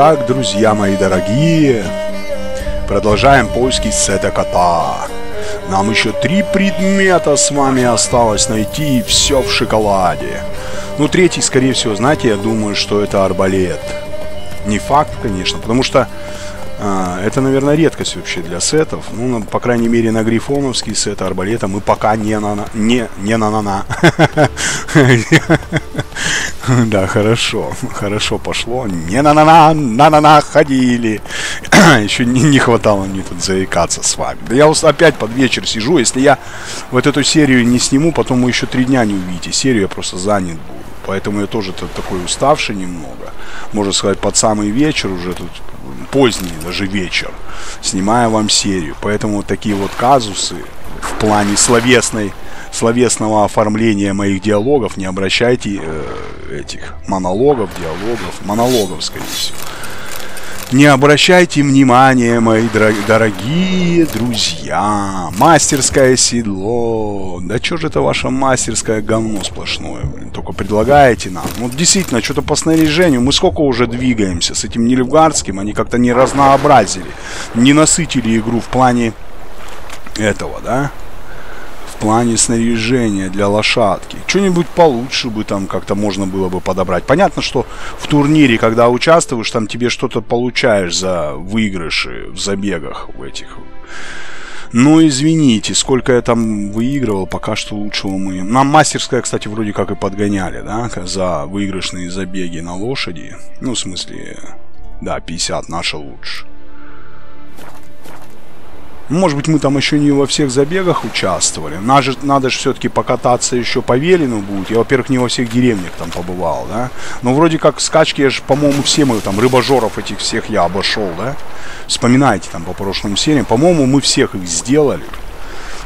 Итак, друзья мои дорогие, продолжаем поиски сета кота. Нам еще три предмета с вами осталось найти, и все в шоколаде. Ну, третий, скорее всего, знаете, я думаю, что это арбалет. Не факт, конечно, потому что а, это, наверное, редкость вообще для сетов. Ну, по крайней мере, на грифоновский сет арбалета мы пока не на на не не на на на. Да, хорошо, хорошо пошло. Не на на на на на на ходили. Еще не, не хватало мне тут заикаться с вами. Да я опять под вечер сижу. Если я вот эту серию не сниму, потом мы еще три дня не увидите. Серию я просто занят буду. Поэтому я тоже тут такой уставший немного. Можно сказать, под самый вечер уже тут поздний даже вечер, снимая вам серию. Поэтому вот такие вот казусы в плане словесной, словесного оформления моих диалогов не обращайте э, этих монологов, диалогов, монологов, скорее всего. Не обращайте внимания, мои дорогие друзья. Мастерское седло. Да что же это ваше мастерское говно сплошное, блин. Только предлагаете нам. Вот действительно, что-то по снаряжению. Мы сколько уже двигаемся с этим Нильфгардским. Они как-то не разнообразили. Не насытили игру в плане этого, да? Плане снаряжения для лошадки. Что-нибудь получше бы там как-то можно было бы подобрать. Понятно, что в турнире, когда участвуешь, там тебе что-то получаешь за выигрыши в забегах в этих. Но извините, сколько я там выигрывал, пока что лучшего мы... Нам мастерская, кстати, вроде как и подгоняли, да, за выигрышные забеги на лошади. Ну, в смысле, да, 50 наша лучше. Может быть, мы там еще не во всех забегах участвовали. Надо же, надо же все-таки покататься еще по Велину будет. Я, во-первых, не во всех деревнях там побывал, да. Но вроде как скачки, я же, по-моему, все мы там, рыбожоров этих всех я обошел, да. Вспоминайте там по прошлым сериям. По-моему, мы всех их сделали.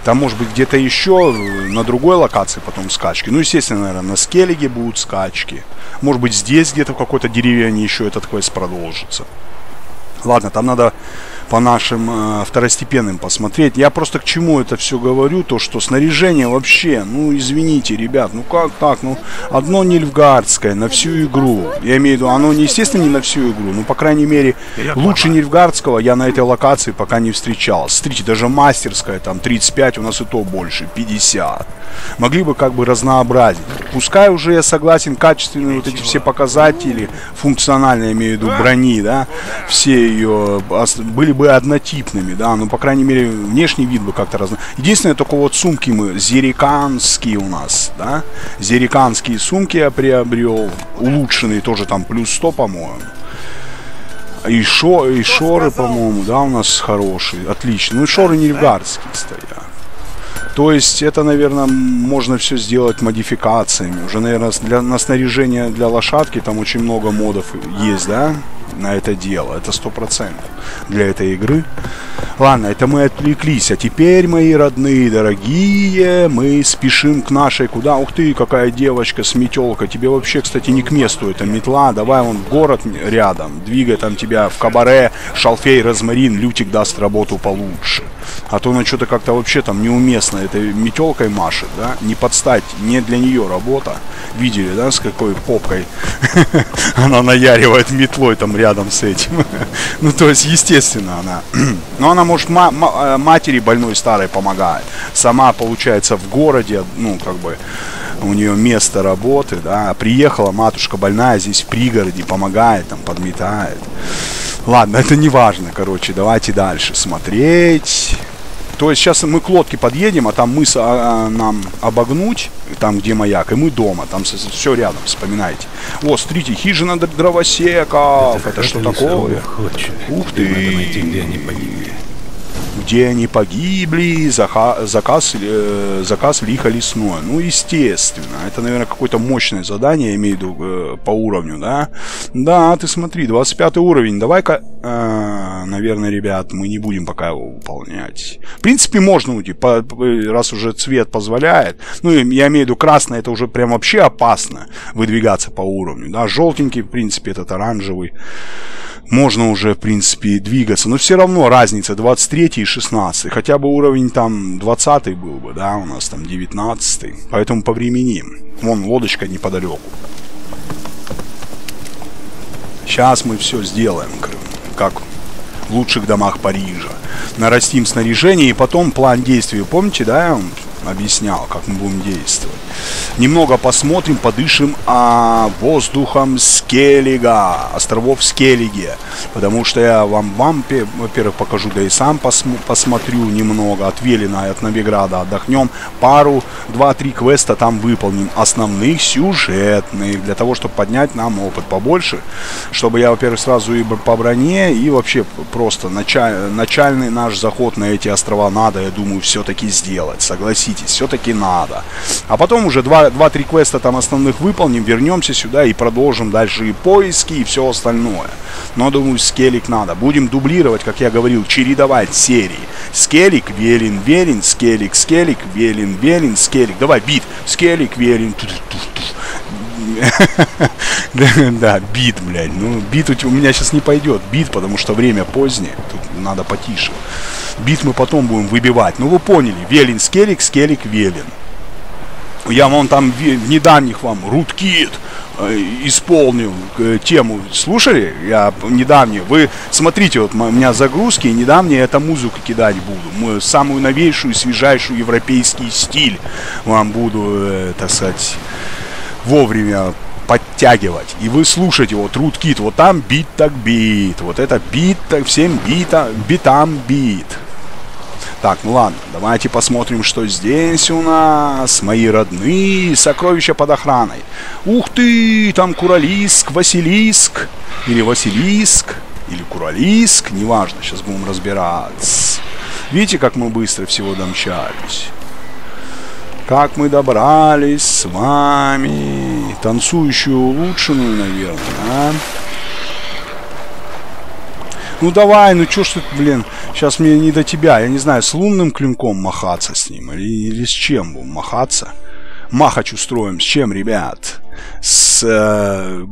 Там, может быть, где-то еще э, на другой локации потом скачки. Ну, естественно, наверное, на Скеллиге будут скачки. Может быть, здесь где-то в какой-то деревне еще этот квест продолжится. Ладно, там надо по нашим э, второстепенным посмотреть. Я просто к чему это все говорю, то что снаряжение вообще, ну извините, ребят, ну как так, ну одно нильфгардское на всю игру. Я имею в виду, оно не естественно не на всю игру, но по крайней мере лучше нильфгардского я на этой локации пока не встречал. Смотрите, даже мастерская там 35, у нас и то больше, 50. Могли бы как бы разнообразить. Пускай уже я согласен, качественные вот эти все показатели, функциональные, я имею в виду брони, да, все ее были бы бы однотипными, да, ну, по крайней мере, внешний вид бы как-то разно. Единственное, только вот сумки мы, зериканские у нас, да, зериканские сумки я приобрел, улучшенные тоже там плюс 100, по-моему. И, шо, и шоры, по-моему, да, у нас хорошие, отлично. Ну, и шоры нильфгардские стоят. То есть это, наверное, можно все сделать модификациями. Уже, наверное, для, на снаряжение для лошадки там очень много модов есть, да? На это дело. Это сто процентов для этой игры. Ладно, это мы отвлеклись. А теперь, мои родные, дорогие, мы спешим к нашей... Куда? Ух ты, какая девочка с метелкой. Тебе вообще, кстати, не к месту эта метла. Давай вон в город рядом. Двигай там тебя в кабаре. Шалфей, розмарин. Лютик даст работу получше. А то она что-то как-то вообще там неуместно этой метелкой машет, да? Не подстать, не для нее работа. Видели, да, с какой попкой она наяривает метлой там рядом с этим. ну, то есть, естественно, она... Но она, может, э, матери больной старой помогает. Сама, получается, в городе, ну, как бы, у нее место работы, да, приехала матушка больная здесь в пригороде, помогает, там, подметает. Ладно, это не важно, короче, давайте дальше смотреть. То есть сейчас мы к лодке подъедем, а там мыс а, а, нам обогнуть, там где маяк, и мы дома, там все рядом, вспоминайте. О, смотрите, хижина дровосеков, это, это что такое? Ух ты! где они погибли, заказ, э, заказ лихо лесное. Ну, естественно, это, наверное, какое-то мощное задание, я имею в виду э, по уровню, да? Да, ты смотри, 25 уровень, давай-ка, э, наверное, ребят, мы не будем пока его выполнять. В принципе, можно уйти, по, раз уже цвет позволяет. Ну, я имею в виду красный, это уже прям вообще опасно выдвигаться по уровню, да? Желтенький, в принципе, этот оранжевый можно уже, в принципе, двигаться. Но все равно разница 23 и 16. Хотя бы уровень там 20 был бы, да, у нас там 19. Поэтому повременим. Вон лодочка неподалеку. Сейчас мы все сделаем, как в лучших домах Парижа. Нарастим снаряжение и потом план действий. Помните, да, объяснял, как мы будем действовать. Немного посмотрим, подышим а, воздухом Скеллига, островов Скеллиге. Потому что я вам, вам во-первых, покажу, да и сам посм посмотрю немного. От Велина и от Новиграда отдохнем. Пару, два-три квеста там выполним. Основных, сюжетных. Для того, чтобы поднять нам опыт побольше. Чтобы я, во-первых, сразу и по броне, и вообще просто началь, начальный наш заход на эти острова надо, я думаю, все-таки сделать. Согласитесь, все-таки надо. А потом уже два 2-3 квеста там основных выполним, вернемся сюда и продолжим дальше и поиски, и все остальное. Но, думаю, скелик надо. Будем дублировать, как я говорил, чередовать серии. Скелик, Велин, Велин, скелик, скелик, Велин, Велин, скелик. Давай, бит. Скелик, Велин. Да, бит, блядь. Ну, бит у меня сейчас не пойдет. Бит, потому что время позднее. Тут надо потише. Бит мы потом будем выбивать. Ну, вы поняли. Велин, скелик, скелик, велин. Я вон там в недавних вам Руткит э, исполнил э, тему. Слушали? Я недавнюю. Вы смотрите, вот у меня загрузки, и недавние это музыку кидать буду. Самую новейшую, свежайшую европейский стиль вам буду, э, так сказать, вовремя подтягивать. И вы слушаете, вот Руткит, вот там бит так бит, вот это бит так всем бита, битам бит. Так, ну ладно, давайте посмотрим, что здесь у нас. Мои родные сокровища под охраной. Ух ты, там Куралиск, Василиск. Или Василиск, или Куралиск, неважно, сейчас будем разбираться. Видите, как мы быстро всего домчались? Как мы добрались с вами. Танцующую улучшенную, наверное, а? Ну давай, ну чё ж ты, блин, сейчас мне не до тебя. Я не знаю, с лунным клинком махаться с ним или, или с чем будем махаться. Махач устроим. С чем, ребят? С э,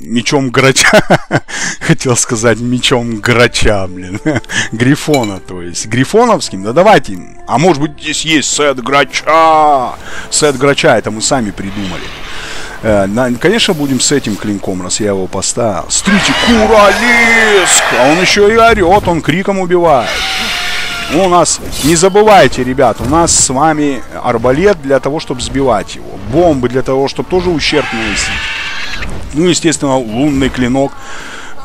мечом грача. Хотел сказать мечом грача, блин. Грифона, то есть. Грифоновским? Да давайте. А может быть здесь есть сет грача. Сет грача, это мы сами придумали. Э, конечно, будем с этим клинком, раз я его поставил. Смотрите, Куралиск! А он еще и орет, он криком убивает. Ну, у нас, не забывайте, ребят, у нас с вами арбалет для того, чтобы сбивать его. Бомбы для того, чтобы тоже ущерб наносить. Ну, естественно, лунный клинок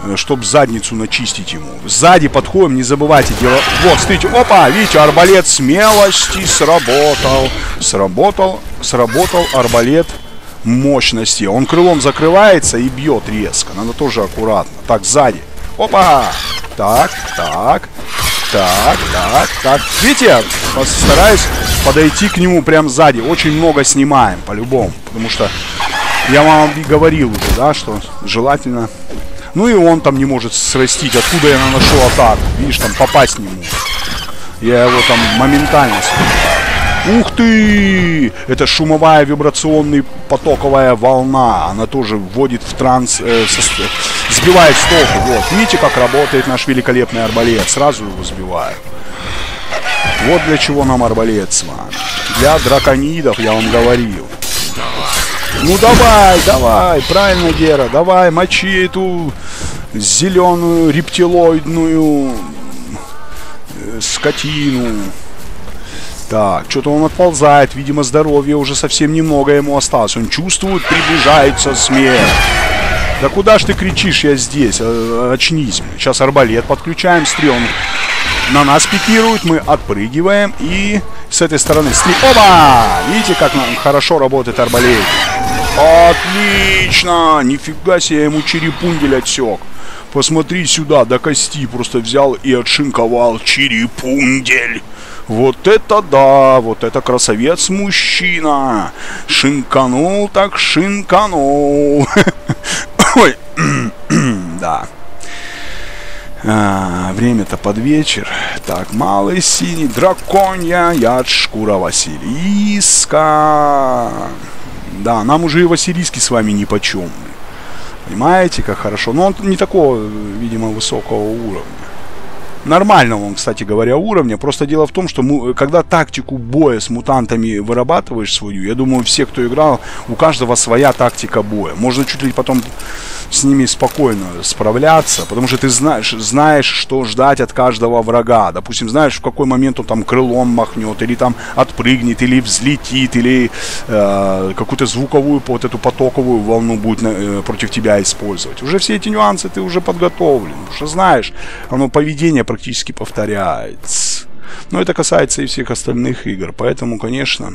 э, чтобы задницу начистить ему. Сзади подходим, не забывайте делать... Вот, смотрите, опа, видите, арбалет смелости сработал. Сработал, сработал арбалет мощности. Он крылом закрывается и бьет резко. Надо тоже аккуратно. Так, сзади. Опа! Так, так, так, так, так. Видите, я постараюсь подойти к нему прям сзади. Очень много снимаем, по-любому. Потому что я вам говорил уже, да, что желательно... Ну и он там не может срастить, откуда я наношу атаку. Видишь, там попасть не может. Я его там моментально снимаю. Ух ты! Это шумовая вибрационная потоковая волна. Она тоже вводит в транс, э, со, сбивает с толку. Вот, видите, как работает наш великолепный арбалет. Сразу его сбиваю. Вот для чего нам арбалет с вами. Для драконидов, я вам говорил. Ну давай, давай, правильно, Гера, давай, мочи эту зеленую рептилоидную э, скотину. Так, что-то он отползает. Видимо, здоровья уже совсем немного ему осталось. Он чувствует, приближается смерть. Да куда ж ты кричишь, я здесь? Э, очнись. Сейчас арбалет подключаем, стрел. На нас пикирует, мы отпрыгиваем и с этой стороны стрел. Оба! Видите, как нам хорошо работает арбалет? Отлично! Нифига себе, я ему черепундель отсек. Посмотри сюда, до кости просто взял и отшинковал черепундель. Вот это да, вот это красавец-мужчина. Шинканул так шинканул. Ой, да. А, Время-то под вечер. Так, малый синий драконья, яд шкура Василиска. Да, нам уже и Василиски с вами ни почем. Понимаете, как хорошо. Но он не такого, видимо, высокого уровня. Нормального, кстати говоря, уровня. Просто дело в том, что мы, когда тактику боя с мутантами вырабатываешь свою, я думаю, все, кто играл, у каждого своя тактика боя. Можно чуть ли потом с ними спокойно справляться, потому что ты знаешь, знаешь, что ждать от каждого врага. Допустим, знаешь, в какой момент он там крылом махнет, или там отпрыгнет, или взлетит, или э, какую-то звуковую, вот эту потоковую волну будет э, против тебя использовать. Уже все эти нюансы ты уже подготовлен, уже знаешь, оно поведение практически повторяется. Но это касается и всех остальных игр, поэтому, конечно,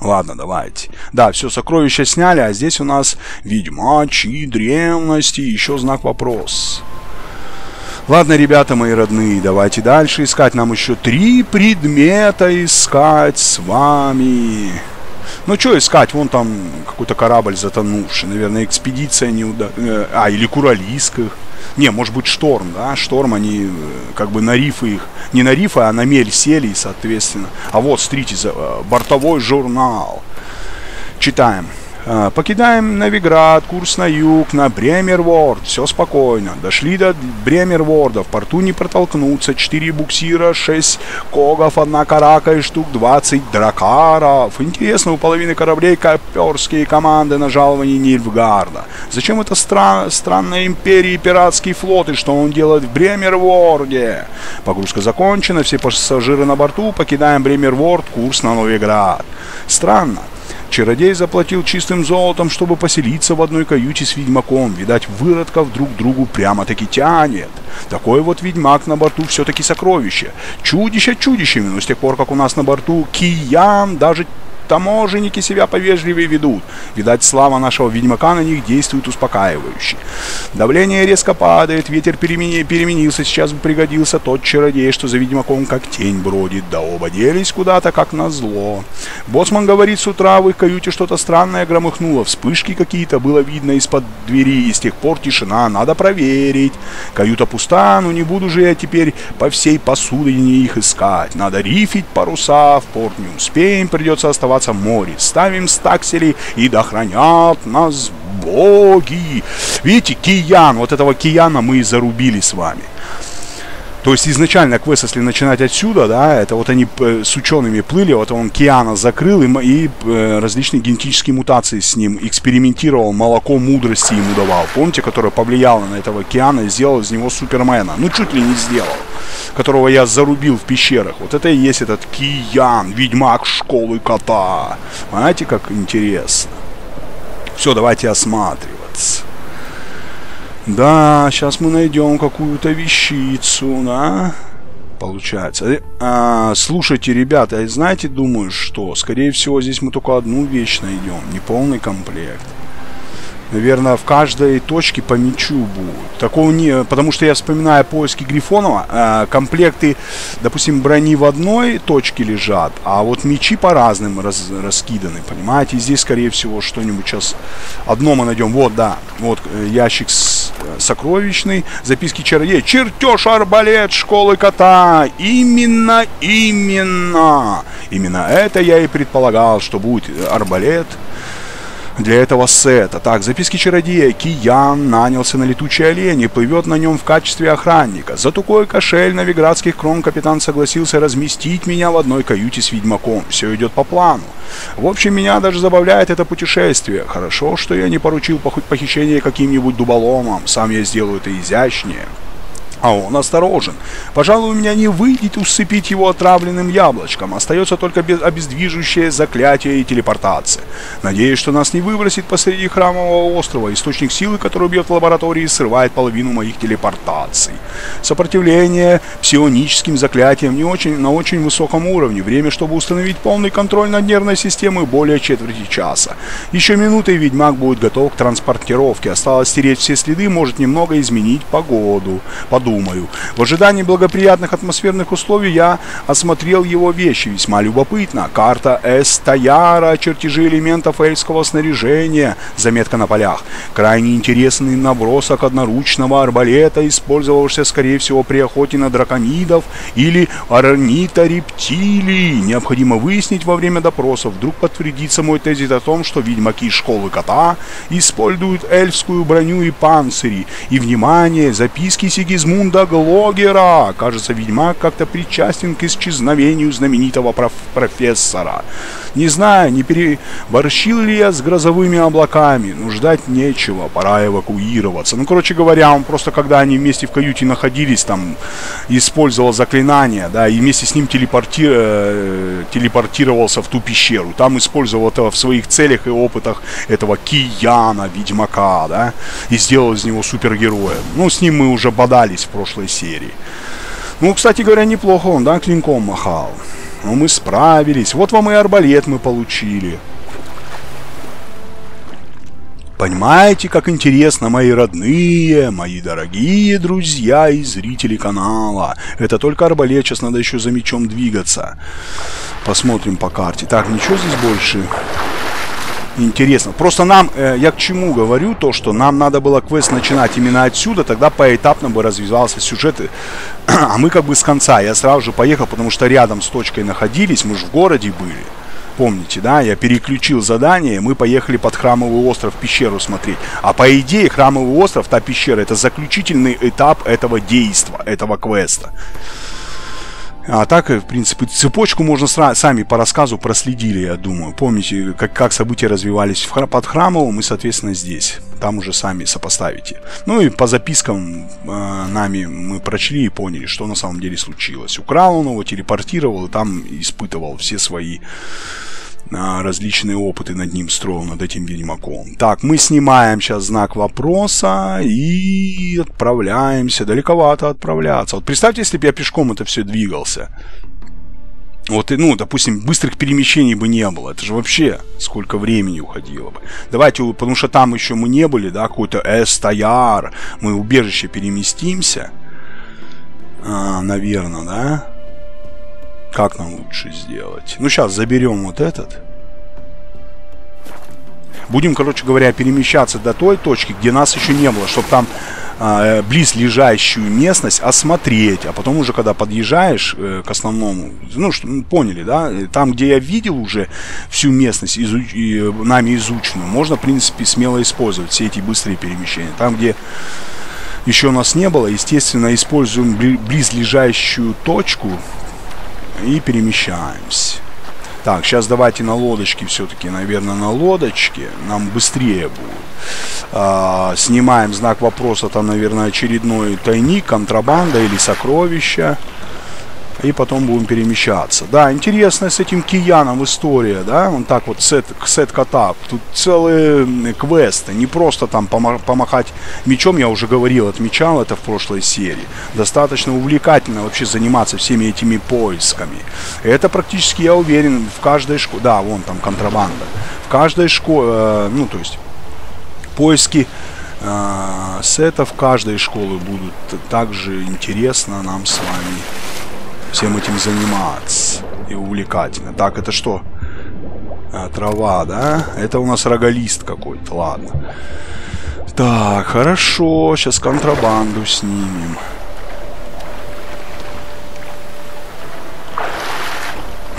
Ладно, давайте. Да, все, сокровища сняли, а здесь у нас ведьмачьи древности, еще знак вопрос. Ладно, ребята мои родные, давайте дальше искать. Нам еще три предмета искать с вами. Ну, что искать? Вон там какой-то корабль затонувший. Наверное, экспедиция не уда... Э, а, или Куралийских. Не, может быть шторм, да, шторм, они э, как бы на рифы их, не на рифы, а на мель сели, соответственно. А вот, смотрите, э, бортовой журнал. Читаем. А, покидаем Новиград, курс на юг, на Бремерворд. Все спокойно. Дошли до Бремерворда. В порту не протолкнуться. Четыре буксира, шесть когов, одна карака и штук 20 дракаров. Интересно, у половины кораблей коперские команды на жаловании Нильфгарда. Зачем это стран, странная империя и пиратский флот, и что он делает в Бремерворде? Погрузка закончена, все пассажиры на борту. Покидаем Бремерворд, курс на Новиград. Странно. Чародей заплатил чистым золотом, чтобы поселиться в одной каюте с ведьмаком. Видать, выродков друг другу прямо-таки тянет. Такой вот ведьмак на борту все-таки сокровище. Чудище чудищами, но с тех пор, как у нас на борту киян, даже таможенники себя повежливее ведут. Видать, слава нашего ведьмака на них действует успокаивающе. Давление резко падает, ветер перемени... переменился, сейчас бы пригодился тот чародей, что за ведьмаком как тень бродит. Да оба делись куда-то, как назло. Боцман говорит, с утра в их каюте что-то странное громыхнуло. Вспышки какие-то было видно из-под двери, и с тех пор тишина, надо проверить. Каюта пуста, но не буду же я теперь по всей посудине их искать. Надо рифить паруса, в порт не успеем, придется оставаться оставаться море. Ставим стаксели, и дохранят нас боги. Видите, киян, вот этого кияна мы и зарубили с вами. То есть изначально квест, если начинать отсюда, да, это вот они э, с учеными плыли, вот он Киана закрыл и, и э, различные генетические мутации с ним экспериментировал, молоко мудрости ему давал. Помните, которое повлияло на этого Киана и сделал из него Супермена? Ну, чуть ли не сделал. Которого я зарубил в пещерах. Вот это и есть этот Киян, ведьмак школы кота. Знаете, как интересно. Все, давайте осматриваться. Да, сейчас мы найдем какую-то вещицу, да? Получается. Э, а, слушайте, ребята, знаете, думаю, что, скорее всего, здесь мы только одну вещь найдем, не полный комплект наверное, в каждой точке по мячу будет. Такого не... Потому что я вспоминаю поиски Грифонова, э, комплекты, допустим, брони в одной точке лежат, а вот мечи по разным раз, раскиданы, понимаете? Здесь, скорее всего, что-нибудь сейчас... Одно мы найдем. Вот, да, вот э, ящик с, э, сокровищный, записки чародея. Чертеж арбалет школы кота. Именно, именно. Именно это я и предполагал, что будет арбалет для этого сета. Так, записки чародея. Киян нанялся на летучий олень и плывет на нем в качестве охранника. За такой кошель новиградских крон капитан согласился разместить меня в одной каюте с ведьмаком. Все идет по плану. В общем, меня даже забавляет это путешествие. Хорошо, что я не поручил похищение каким-нибудь дуболомом. Сам я сделаю это изящнее. А он осторожен. Пожалуй, у меня не выйдет усыпить его отравленным яблочком. Остается только обездвижущее заклятие и телепортация. Надеюсь, что нас не выбросит посреди храмового острова. Источник силы, который бьет в лаборатории, срывает половину моих телепортаций. Сопротивление псионическим заклятиям не очень, на очень высоком уровне. Время, чтобы установить полный контроль над нервной системой, более четверти часа. Еще минуты, и ведьмак будет готов к транспортировке. Осталось стереть все следы, может немного изменить погоду. Подумайте думаю. В ожидании благоприятных атмосферных условий я осмотрел его вещи. Весьма любопытно. Карта Эстаяра, чертежи элементов эльского снаряжения, заметка на полях. Крайне интересный набросок одноручного арбалета, использовавшегося, скорее всего, при охоте на драконидов или орниторептилий. Необходимо выяснить во время допросов. Вдруг подтвердится мой тезис о том, что ведьмаки школы кота используют эльфскую броню и панцири. И, внимание, записки Сигизмунда Глогера. Кажется, ведьмак как-то причастен к исчезновению знаменитого проф профессора. Не знаю, не переборщил ли я с грозовыми облаками, но ждать нечего, пора эвакуироваться. Ну, короче говоря, он просто, когда они вместе в каюте находились, там, использовал заклинание, да, и вместе с ним телепорти... э, телепортировался в ту пещеру. Там использовал это в своих целях и опытах этого Кияна, ведьмака, да, и сделал из него супергероя. Ну, с ним мы уже бодались прошлой серии. Ну, кстати говоря, неплохо он, да, клинком махал. Но мы справились. Вот вам и арбалет мы получили. Понимаете, как интересно, мои родные, мои дорогие друзья и зрители канала. Это только арбалет, сейчас надо еще за мечом двигаться. Посмотрим по карте. Так, ничего здесь больше интересно. Просто нам, э, я к чему говорю, то, что нам надо было квест начинать именно отсюда, тогда поэтапно бы развивался сюжет, а мы как бы с конца. Я сразу же поехал, потому что рядом с точкой находились, мы же в городе были. Помните, да, я переключил задание, мы поехали под Храмовый остров пещеру смотреть. А по идее Храмовый остров, та пещера, это заключительный этап этого действа, этого квеста. А так, в принципе, цепочку можно сами по рассказу проследили, я думаю. Помните, как, как события развивались в, под Храмовым и, соответственно, здесь. Там уже сами сопоставите. Ну и по запискам э, нами мы прочли и поняли, что на самом деле случилось. Украл он его, телепортировал и там испытывал все свои различные опыты над ним строил, над этим ведьмаком. Так, мы снимаем сейчас знак вопроса и отправляемся. Далековато отправляться. Вот представьте, если бы я пешком это все двигался. Вот, ну, допустим, быстрых перемещений бы не было. Это же вообще сколько времени уходило бы. Давайте, потому что там еще мы не были, да, какой-то Эстояр. Мы в убежище переместимся. А, наверное, да? Как нам лучше сделать? Ну, сейчас заберем вот этот. Будем, короче говоря, перемещаться до той точки, где нас еще не было, чтобы там э, близ лежащую местность осмотреть, а потом уже, когда подъезжаешь э, к основному, ну, что, ну, поняли, да, там, где я видел уже всю местность изуч, и, нами изученную, можно, в принципе, смело использовать все эти быстрые перемещения. Там, где еще нас не было, естественно, используем близлежащую точку, и перемещаемся. Так, сейчас давайте на лодочке все-таки, наверное, на лодочке. Нам быстрее будет. А, снимаем знак вопроса, там, наверное, очередной тайник, контрабанда или сокровища и потом будем перемещаться. Да, интересная с этим кияном история, да, он так вот сет, сет кота. Тут целые квесты, не просто там помахать мечом, я уже говорил, отмечал это в прошлой серии. Достаточно увлекательно вообще заниматься всеми этими поисками. Это практически, я уверен, в каждой школе, да, вон там контрабанда, в каждой школе, э, ну, то есть поиски э, сетов каждой школы будут также интересно нам с вами всем этим заниматься. И увлекательно. Так, это что? А, трава, да? Это у нас рогалист какой-то, ладно. Так, хорошо. Сейчас контрабанду снимем.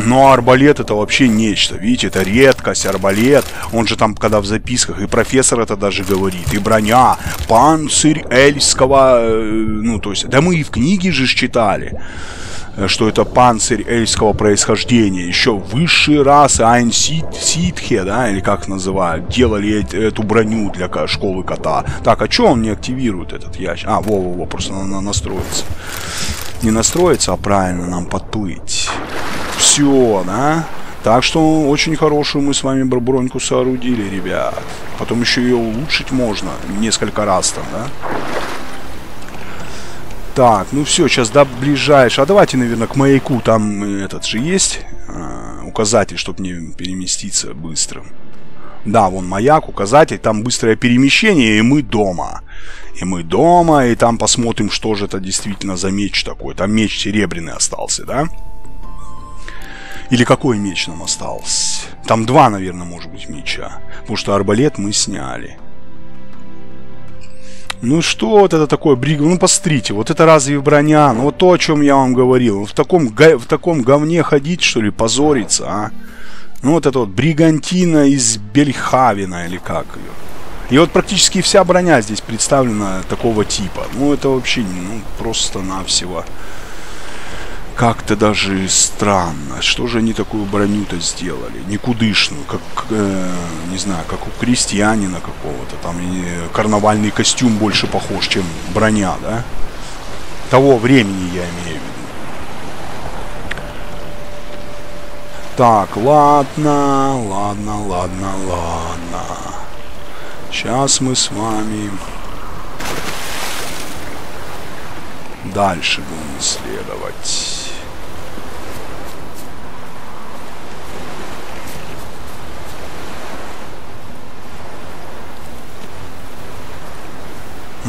Но арбалет это вообще нечто. Видите, это редкость, арбалет. Он же там, когда в записках, и профессор это даже говорит. И броня, панцирь эльского, э, ну, то есть, да мы и в книге же читали. Э, что это панцирь эльского происхождения. Еще высшие расы Айн Ситхе, да, или как называют, делали эту броню для школы кота. Так, а что он не активирует этот ящик? А, во-во-во, просто надо настроиться. Не настроиться, а правильно нам подплыть. Все, да? Так что очень хорошую мы с вами броньку соорудили, ребят. Потом еще ее улучшить можно несколько раз там, да? Так, ну все, сейчас до ближайшего. А давайте, наверное, к маяку. Там этот же есть а, указатель, чтобы не переместиться быстро. Да, вон маяк, указатель, там быстрое перемещение, и мы дома. И мы дома, и там посмотрим, что же это действительно за меч такой. Там меч серебряный остался, да? Или какой меч нам остался? Там два, наверное, может быть, меча. Потому что арбалет мы сняли. Ну что вот это такое, бриг... ну посмотрите, вот это разве броня, ну вот то, о чем я вам говорил, в таком, в таком говне ходить, что ли, позориться, а? Ну вот это вот бригантина из Бельхавина, или как ее? И вот практически вся броня здесь представлена такого типа. Ну, это вообще ну, просто-навсего как-то даже странно. Что же они такую броню-то сделали? Никудышную, как, э, не знаю, как у крестьянина какого-то. Там и карнавальный костюм больше похож, чем броня, да? Того времени я имею в виду. Так, ладно, ладно, ладно, ладно. Сейчас мы с вами дальше будем исследовать.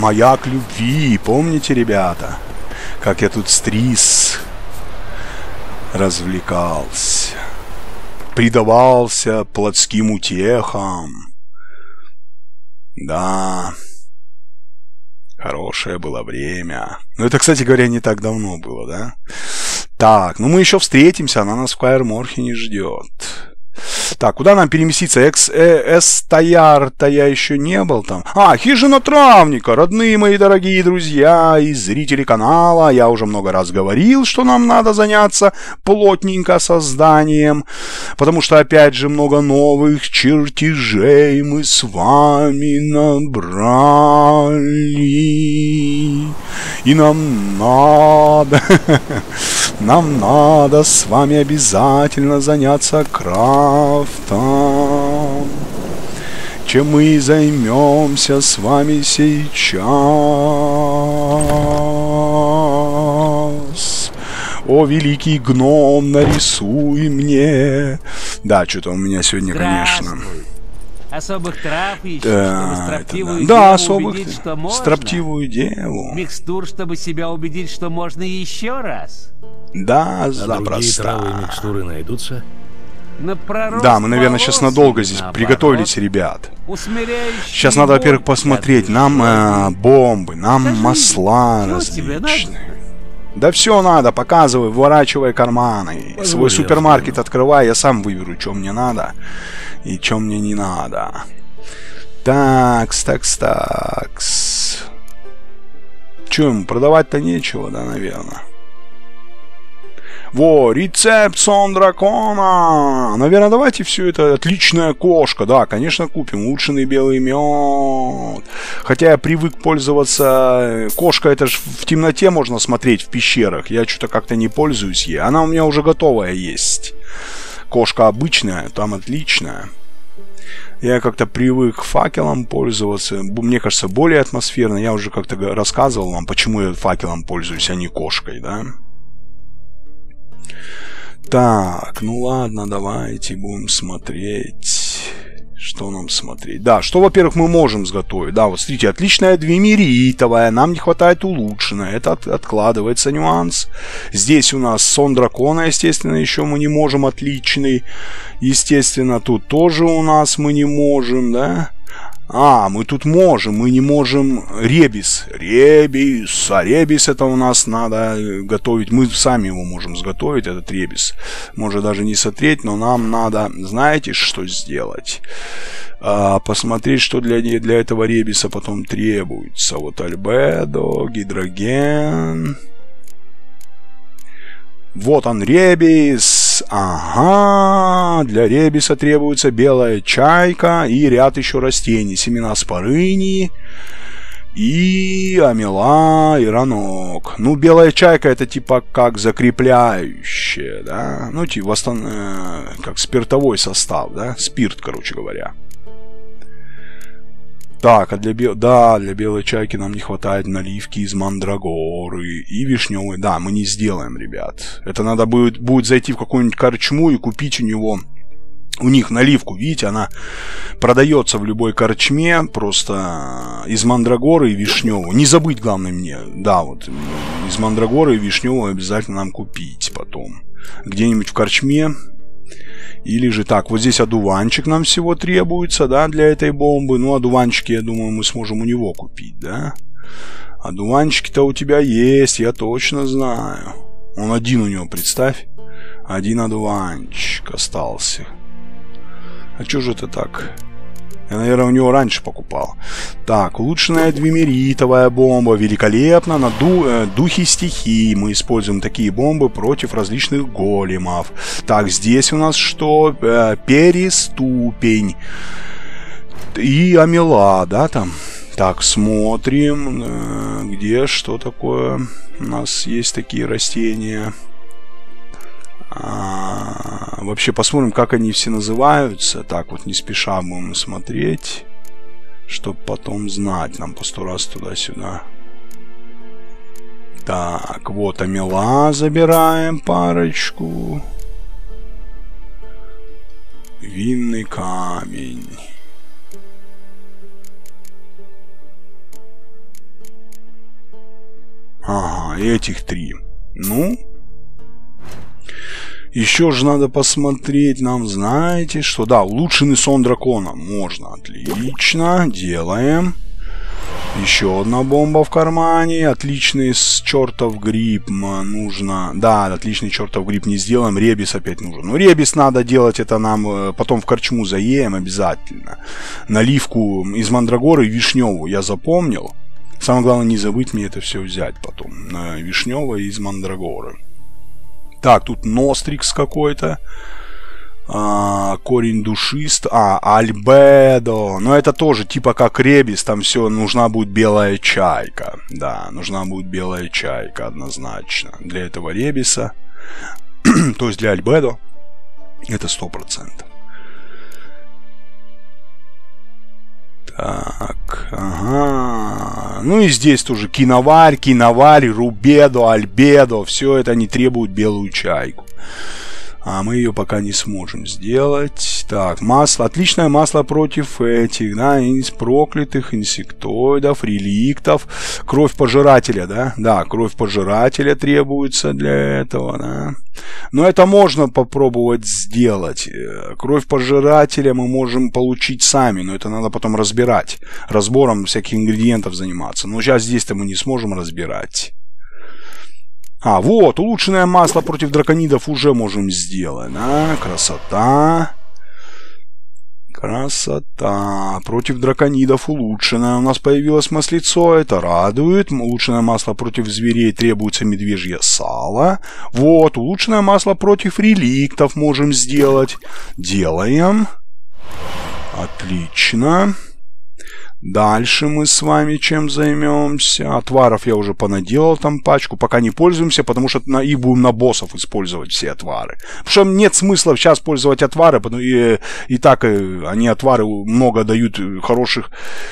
Маяк любви, помните, ребята? Как я тут стрис развлекался предавался плотским утехам. Да, хорошее было время. Ну, это, кстати говоря, не так давно было, да? Так, ну мы еще встретимся, она нас в Каэр-Морхе не ждет. Так, куда нам переместиться? Экс, э, Эстояр-то я еще не был там. А, хижина травника, родные мои дорогие друзья и зрители канала. Я уже много раз говорил, что нам надо заняться плотненько созданием. Потому что, опять же, много новых чертежей мы с вами набрали. И нам надо... Нам надо с вами обязательно заняться крафтом. Чем мы займемся с вами сейчас. О, великий гном, нарисуй мне. Да, что-то у меня сегодня, конечно. Особых трав ищешь, да, чтобы строптивую да. деву да, особых убедить, что можно. Строптивую деву. Микстур, чтобы себя убедить, что можно еще раз. Да, а запросто. другие травы и микстуры найдутся? На да, мы, наверное, сейчас надолго здесь наоборот, приготовились, ребят. Сейчас надо, во-первых, посмотреть. Нам э, бомбы, нам Скажи, масла различные. Да все надо, показывай, выворачивай карманы. Позволь, Свой супермаркет открывай, я сам выберу, что мне надо и что мне не надо. Такс, такс, такс. Че ему, продавать-то нечего, да, наверное. Во, рецепт сон дракона. Наверное, давайте все это. Отличная кошка. Да, конечно, купим. Улучшенный белый мед. Хотя я привык пользоваться... Э, кошка, это же в темноте можно смотреть в пещерах. Я что-то как-то не пользуюсь ей. Она у меня уже готовая есть. Кошка обычная, там отличная. Я как-то привык факелом пользоваться. Мне кажется, более атмосферно. Я уже как-то рассказывал вам, почему я факелом пользуюсь, а не кошкой, да? Так, ну ладно, давайте будем смотреть. Что нам смотреть? Да, что, во-первых, мы можем сготовить. Да, вот смотрите, отличная двемеритовая, нам не хватает улучшенная. Это от, откладывается нюанс. Здесь у нас сон дракона, естественно, еще мы не можем отличный. Естественно, тут тоже у нас мы не можем, да. А, мы тут можем, мы не можем ребис. Ребис, а ребис это у нас надо готовить. Мы сами его можем сготовить, этот ребис. Может даже не сотреть, но нам надо, знаете, что сделать? А, посмотреть, что для, для этого ребиса потом требуется. Вот альбедо, гидроген. Вот он, ребис. Ага, для ребиса требуется белая чайка и ряд еще растений. Семена спорыни и амела и ранок. Ну, белая чайка это типа как закрепляющая, да? Ну, типа восстан... Э, как спиртовой состав, да? Спирт, короче говоря. Так, а для, бел... да, для белой чайки нам не хватает наливки из мандрагоры и вишневой. Да, мы не сделаем, ребят. Это надо будет, будет зайти в какую-нибудь корчму и купить у него у них наливку, видите, она продается в любой корчме, просто из мандрагоры и вишневого. Не забыть, главное, мне, да, вот, из мандрагоры и вишневого обязательно нам купить потом. Где-нибудь в корчме или же так, вот здесь одуванчик нам всего требуется, да, для этой бомбы. Ну, одуванчики, я думаю, мы сможем у него купить, да. Одуванчики-то у тебя есть, я точно знаю. Он один у него, представь. Один одуванчик остался. А чё же это так? Я, наверное, у него раньше покупал. Так, улучшенная двимеритовая бомба. Великолепно. На ду э, духе стихий мы используем такие бомбы против различных големов. Так, здесь у нас что? Э, переступень. И амела, да, там? Так, смотрим, э, где что такое. У нас есть такие растения. А, вообще посмотрим, как они все называются. Так вот, не спеша будем смотреть, чтобы потом знать нам по сто раз туда-сюда. Так, вот Амела забираем парочку. Винный камень. Ага, этих три. Ну, еще же надо посмотреть нам, знаете, что... Да, улучшенный сон дракона. Можно. Отлично. Делаем. Еще одна бомба в кармане. Отличный с чертов гриб нужно. Да, отличный чертов гриб не сделаем. Ребис опять нужен. Ну, ребис надо делать, это нам э, потом в корчму заем обязательно. Наливку из мандрагоры вишневую я запомнил. Самое главное не забыть мне это все взять потом. Вишневая из мандрагоры. Так, тут Нострикс какой-то. А, корень душист. А, Альбедо. Но это тоже типа как Ребис. Там все, нужна будет белая чайка. Да, нужна будет белая чайка однозначно. Для этого Ребиса. То есть для Альбедо. Это сто процентов. Так, ага. Ну и здесь тоже киноварь, киноварь, рубедо, альбедо. Все это они требуют белую чайку. А мы ее пока не сможем сделать. Так, масло. Отличное масло против этих, да, проклятых инсектоидов, реликтов. Кровь пожирателя, да? Да, кровь пожирателя требуется для этого, да. Но это можно попробовать сделать. Э, кровь пожирателя мы можем получить сами, но это надо потом разбирать. Разбором всяких ингредиентов заниматься. Но сейчас здесь-то мы не сможем разбирать. А, вот, улучшенное масло против драконидов уже можем сделать. А, красота. Красота. Против драконидов улучшенное. У нас появилось маслицо. Это радует. Улучшенное масло против зверей требуется медвежье сало. Вот. Улучшенное масло против реликтов можем сделать. Делаем. Отлично. Дальше мы с вами чем займемся? Отваров я уже понаделал там пачку. Пока не пользуемся, потому что на, и будем на боссов использовать все отвары. Потому что нет смысла сейчас пользовать отвары, и, и так э, они отвары много дают хороших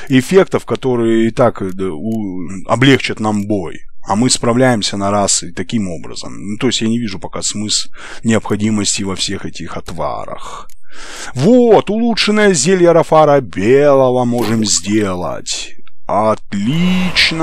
эффектов, которые и так э, у, облегчат нам бой. А мы справляемся на раз и таким образом. Ну, то есть я не вижу пока смысл необходимости во всех этих отварах. Вот, улучшенное зелье Рафара Белого можем сделать. Отлично!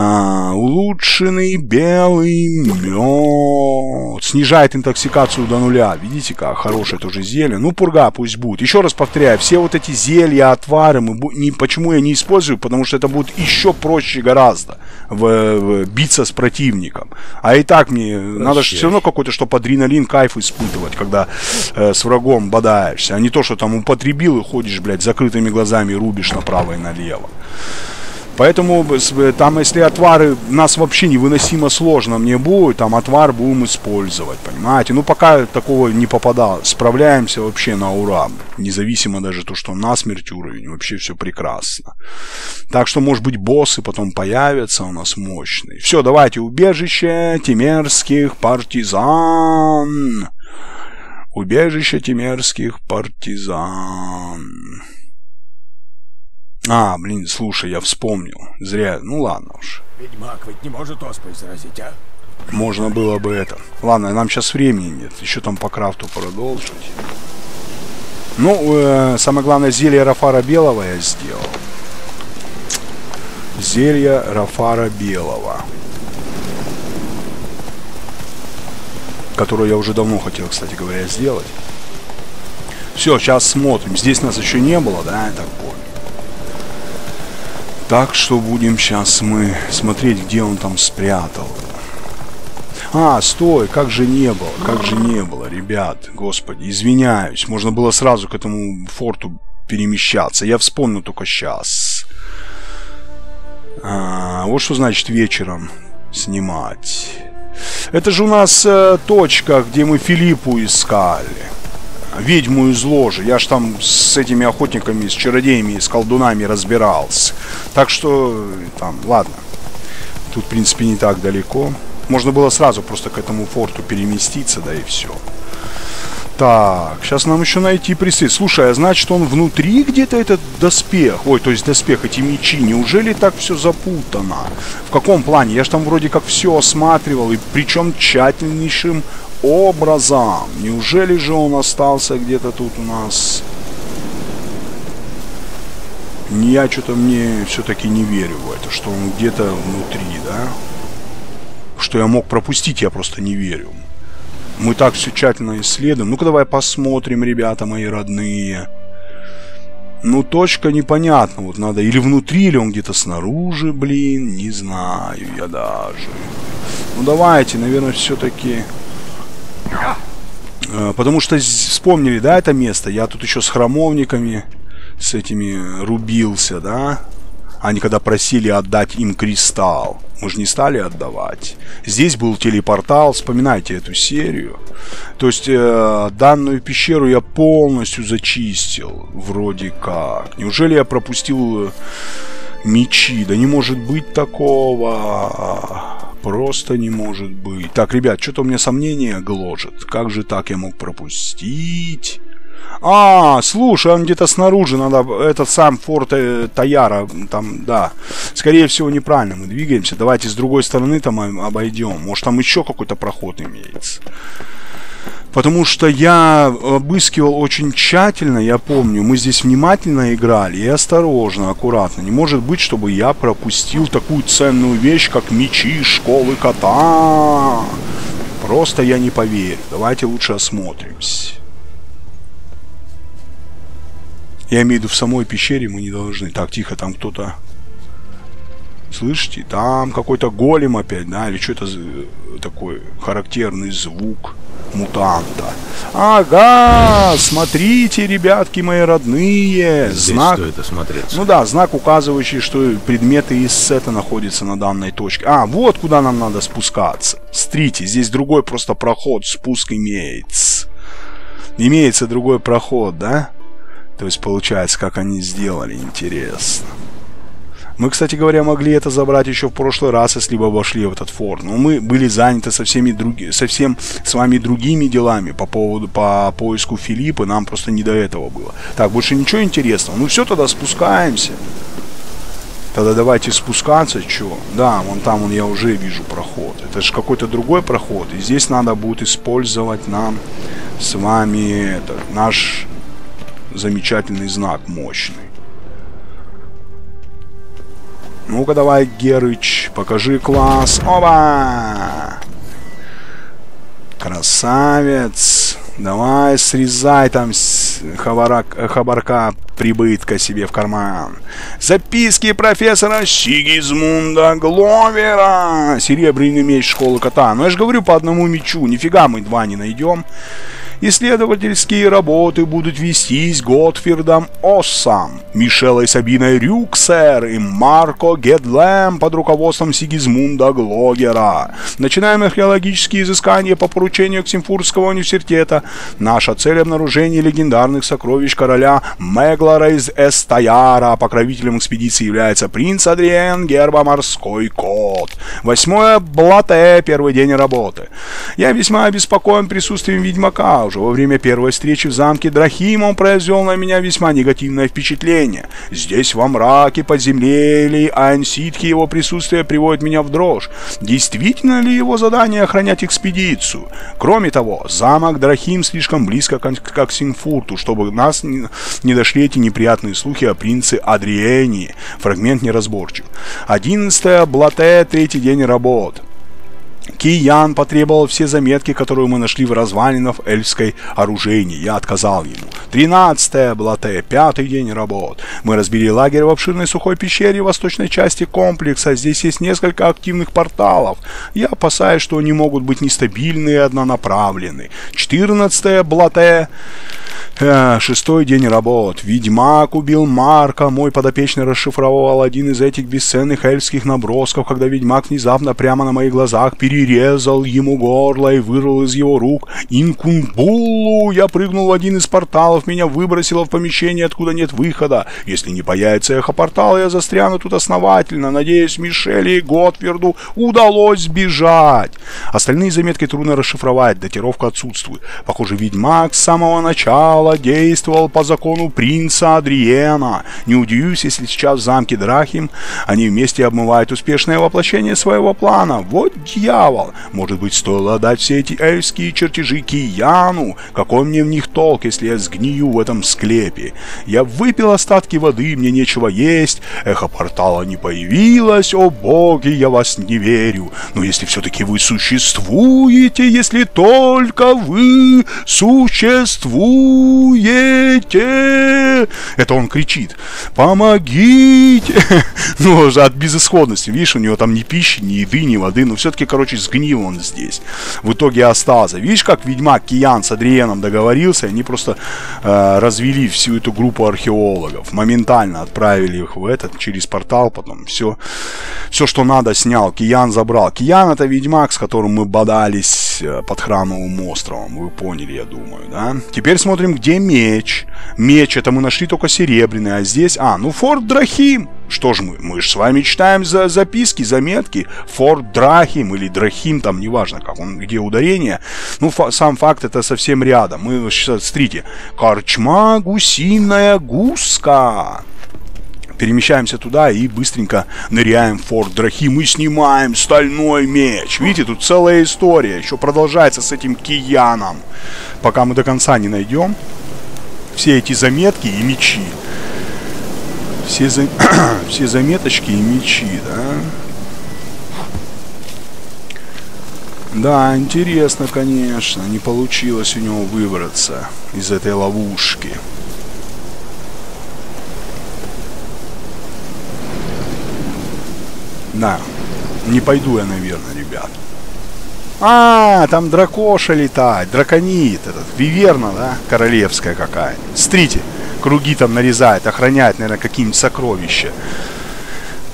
А, улучшенный белый мед. Снижает интоксикацию до нуля. Видите, как хорошее тоже зелье. Ну, пурга пусть будет. Еще раз повторяю, все вот эти зелья, отвары, мы, не, почему я не использую? Потому что это будет еще проще гораздо в, в, биться с противником. А и так мне Прощай. надо же все равно какой-то, чтобы адреналин, кайф испытывать, когда э, с врагом бодаешься. А не то, что там употребил и ходишь, блядь, закрытыми глазами рубишь направо и налево. Поэтому там, если отвары нас вообще невыносимо сложно мне будет, там отвар будем использовать, понимаете? Ну, пока такого не попадало. Справляемся вообще на ура. Независимо даже то, что на смерть уровень. Вообще все прекрасно. Так что, может быть, боссы потом появятся у нас мощные. Все, давайте, убежище тимерских партизан. Убежище тимерских партизан. А, блин, слушай, я вспомнил. Зря. Ну ладно уж. Ведьмак ведь не может оспой заразить, а? Можно было бы это. Ладно, нам сейчас времени нет. Еще там по крафту продолжить. Ну, э, самое главное, зелье Рафара Белого я сделал. Зелье Рафара Белого. Которое я уже давно хотел, кстати говоря, сделать. Все, сейчас смотрим. Здесь нас еще не было, да, я так понял. Так что будем сейчас мы смотреть, где он там спрятал. А, стой, как же не было, как же не было, ребят, господи, извиняюсь. Можно было сразу к этому форту перемещаться. Я вспомнил только сейчас. А, вот что значит вечером снимать. Это же у нас э, точка, где мы Филиппу искали. Ведьму из ложи. Я ж там с этими охотниками, с чародеями, с колдунами разбирался. Так что, там, ладно. Тут, в принципе, не так далеко. Можно было сразу просто к этому форту переместиться, да и все. Так, сейчас нам еще найти присыт. Слушай, а значит он внутри где-то этот доспех? Ой, то есть доспех, эти мечи. Неужели так все запутано? В каком плане? Я же там вроде как все осматривал, и причем тщательнейшим образом. Неужели же он остался где-то тут у нас? Я что-то мне все-таки не верю в это, что он где-то внутри, да? Что я мог пропустить, я просто не верю. Мы так все тщательно исследуем. Ну-ка давай посмотрим, ребята мои родные. Ну, точка непонятна. Вот надо или внутри, или он где-то снаружи, блин. Не знаю я даже. Ну, давайте, наверное, все-таки... Э, потому что вспомнили, да, это место. Я тут еще с храмовниками, с этими рубился, да. Они когда просили отдать им кристалл. Мы же не стали отдавать. Здесь был телепортал, вспоминайте эту серию. То есть э, данную пещеру я полностью зачистил, вроде как. Неужели я пропустил э, мечи? Да не может быть такого. Просто не может быть. Так, ребят, что-то у меня сомнения гложет. Как же так я мог пропустить? А, слушай, он где-то снаружи, надо, этот сам форт э, Таяра, там, да. Скорее всего, неправильно мы двигаемся. Давайте с другой стороны там обойдем. Может, там еще какой-то проход имеется. Потому что я обыскивал очень тщательно, я помню, мы здесь внимательно играли и осторожно, аккуратно. Не может быть, чтобы я пропустил такую ценную вещь, как мечи школы кота. Просто я не поверю. Давайте лучше осмотримся. Я имею в виду, в самой пещере мы не должны. Так, тихо, там кто-то... Слышите? Там какой-то голем опять, да? Или что это такой характерный звук мутанта? Ага! Смотрите, ребятки мои родные! Здесь знак... стоит осмотреться. Ну да, знак, указывающий, что предметы из сета находятся на данной точке. А, вот куда нам надо спускаться. Смотрите, здесь другой просто проход, спуск имеется. Имеется другой проход, да? То есть получается, как они сделали, интересно. Мы, кстати говоря, могли это забрать еще в прошлый раз, если бы вошли в этот форт. Но мы были заняты со всеми други, совсем с вами другими делами по поводу по поиску Филиппа. Нам просто не до этого было. Так, больше ничего интересного. Ну все, тогда спускаемся. Тогда давайте спускаться, что? Да, вон там вон я уже вижу проход. Это же какой-то другой проход. И здесь надо будет использовать нам с вами это, наш замечательный знак, мощный. Ну-ка давай, Герыч, покажи класс. Оба! Красавец. Давай, срезай там хабарак, хабарка прибытка себе в карман. Записки профессора Сигизмунда Гловера. Серебряный меч школы кота. Ну я же говорю по одному мечу. Нифига мы два не найдем. Исследовательские работы будут вестись Готфирдом Оссом, Мишелой Сабиной Рюксер и Марко Гедлем под руководством Сигизмунда Глогера. Начинаем археологические изыскания по поручению Ксимфурского университета. Наша цель обнаружение легендарных сокровищ короля Меглара из Эстаяра. Покровителем экспедиции является принц Адриен Герба Морской Кот. Восьмое Блате, первый день работы. Я весьма обеспокоен присутствием ведьмака уже во время первой встречи в замке Драхим он произвел на меня весьма негативное впечатление. Здесь во мраке подземелья Анситхи его присутствие приводит меня в дрожь. Действительно ли его задание охранять экспедицию? Кроме того, замок Драхим слишком близко к Аксинфурту, чтобы нас не дошли эти неприятные слухи о принце Адриэне. Фрагмент неразборчив. 11 Блате, третий день работ. Киян потребовал все заметки, которые мы нашли в развалинах эльфской оружейни. Я отказал ему. Тринадцатое Блате, пятый день работ. Мы разбили лагерь в обширной сухой пещере в восточной части комплекса. Здесь есть несколько активных порталов. Я опасаюсь, что они могут быть нестабильны и однонаправлены. Четырнадцатое Блате... Э, шестой день работ. Ведьмак убил Марка. Мой подопечный расшифровал один из этих бесценных эльфских набросков, когда ведьмак внезапно прямо на моих глазах перерезал ему горло и вырвал из его рук инкумбулу. Я прыгнул в один из порталов, меня выбросило в помещение, откуда нет выхода. Если не появится эхо портала, я застряну тут основательно. Надеюсь, Мишеле и Готверду удалось сбежать. Остальные заметки трудно расшифровать, датировка отсутствует. Похоже, ведьмак с самого начала действовал по закону принца Адриена. Не удивлюсь, если сейчас в замке Драхим они вместе обмывают успешное воплощение своего плана. Вот дьявол! Может быть, стоило отдать все эти эльские чертежи Кияну? Какой мне в них толк, если я сгнию в этом склепе? Я выпил остатки воды, мне нечего есть. Эхо портала не появилось. О боги, я вас не верю. Но если все-таки вы существуете, если только вы существуете, воюете!» Это он кричит. «Помогите!» Ну, от безысходности. Видишь, у него там ни пищи, ни еды, ни воды. Но все-таки, короче, сгнил он здесь. В итоге остался. Видишь, как ведьмак Киян с Адриеном договорился. Они просто э, развели всю эту группу археологов. Моментально отправили их в этот, через портал потом. Все, все что надо, снял. Киян забрал. Киян это ведьмак, с которым мы бодались э, под храмовым островом. Вы поняли, я думаю, да? Теперь смотрим, где меч? Меч это мы нашли только серебряный, а здесь... А, ну Форт Драхим. Что ж мы, мы же с вами читаем за записки, заметки. Форт Драхим или Драхим, там неважно, как он, где ударение. Ну, фа сам факт это совсем рядом. Мы сейчас, смотрите, корчма гусиная гуска перемещаемся туда и быстренько ныряем в Форт Драхим и снимаем стальной меч. Видите, тут целая история. Еще продолжается с этим кияном. Пока мы до конца не найдем все эти заметки и мечи. Все, за... все заметочки и мечи, да? Да, интересно, конечно. Не получилось у него выбраться из этой ловушки. Да, не пойду я, наверное, ребят. А, там дракоша летает, драконит этот, виверна, да, королевская какая. Смотрите, круги там нарезает, охраняет, наверное, какие-нибудь сокровища.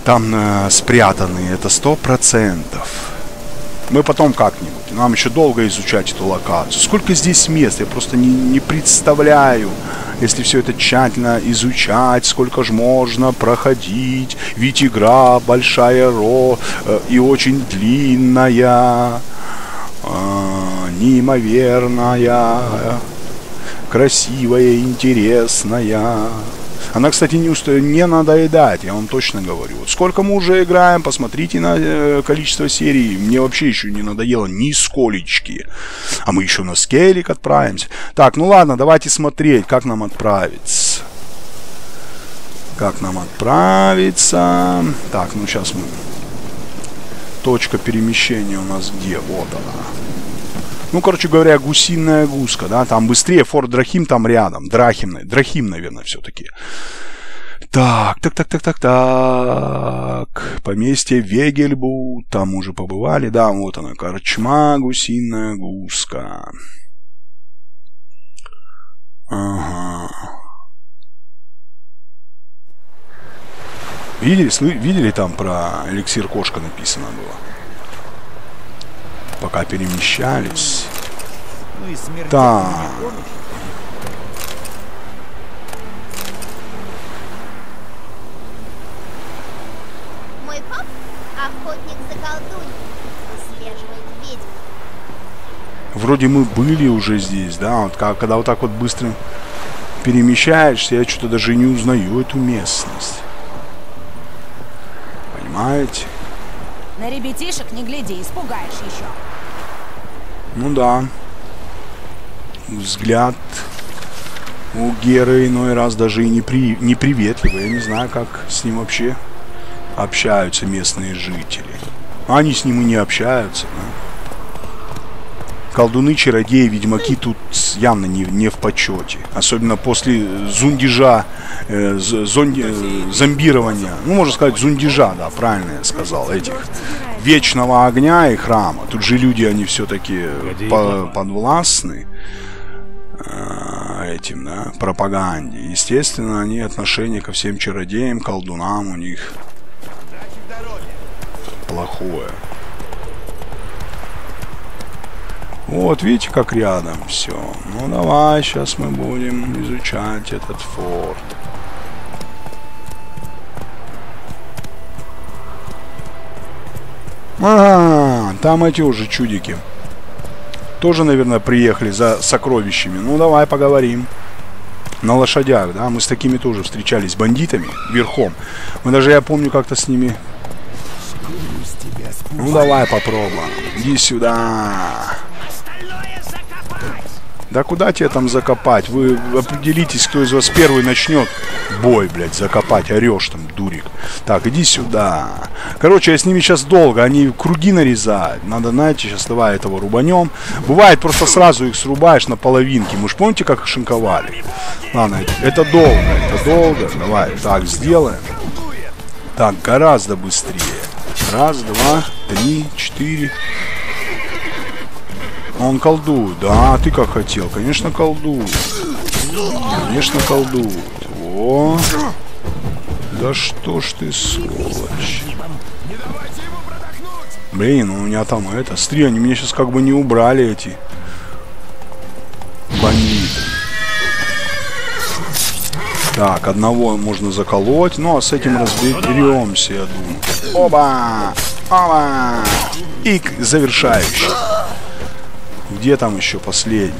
Там э, спрятаны, это сто процентов. Мы потом как-нибудь, нам еще долго изучать эту локацию. Сколько здесь мест, я просто не, не представляю если все это тщательно изучать, сколько же можно проходить, ведь игра большая ро э, и очень длинная, э, неимоверная, красивая, интересная. Она, кстати, не, уст... не надоедает, я вам точно говорю. Вот сколько мы уже играем, посмотрите на э, количество серий. Мне вообще еще не надоело ни сколечки. А мы еще на скелик отправимся. Так, ну ладно, давайте смотреть, как нам отправиться. Как нам отправиться. Так, ну сейчас мы... Точка перемещения у нас где? Вот она. Ну, короче говоря, гусиная гуска, да, там быстрее, Форт Драхим там рядом, Драхим, Драхим, наверное, все-таки. Так, так, так, так, так, так. Поместье Вегельбу, там уже побывали, да, вот она, корчма, гусиная гуска. Ага. Видели, видели там про эликсир кошка написано было? Пока перемещались. Ну так. Мой пап охотник за колдуньей, выслеживает ведьм. Вроде мы были уже здесь, да, вот как, когда вот так вот быстро перемещаешься, я что-то даже не узнаю эту местность. Понимаете? На ребятишек не гляди, испугаешь еще. Ну да. Взгляд у Геры иной раз даже и непри... неприветливый. Я не знаю, как с ним вообще общаются местные жители. Они с ним и не общаются, да? Колдуны, чародеи, ведьмаки тут явно не, не в почете. Особенно после зундежа, э, зонди, э, зомбирования, ну, можно сказать, зундежа, да, правильно я сказал, этих вечного огня и храма. Тут же люди, они все-таки по подвластны э, этим, да, пропаганде. Естественно, они отношение ко всем чародеям, колдунам у них плохое. Вот, видите, как рядом все. Ну, давай, сейчас мы будем изучать этот форт. Ага, там эти уже чудики. Тоже, наверное, приехали за сокровищами. Ну, давай поговорим. На лошадях, да? Мы с такими тоже встречались, бандитами, верхом. Мы даже, я помню, как-то с ними... Ну, давай попробуем. Иди сюда. Да куда тебе там закопать? Вы определитесь, кто из вас первый начнет бой, блядь, закопать. Орешь там, дурик. Так, иди сюда. Короче, я с ними сейчас долго. Они круги нарезают. Надо, знаете, сейчас давай этого рубанем. Бывает, просто сразу их срубаешь на половинки. Мы же помните, как их шинковали? Ладно, это, долго, это долго. Давай, так, сделаем. Так, гораздо быстрее. Раз, два, три, четыре. Он колдует. Да, ты как хотел. Конечно, колдует. Конечно, колдует. О! Да что ж ты, сволочь. Блин, у меня там это... Смотри, они меня сейчас как бы не убрали, эти... Бандиты. Так, одного можно заколоть. Ну, а с этим разберемся, я думаю. Оба! Оба! И завершающий. Где там еще последний?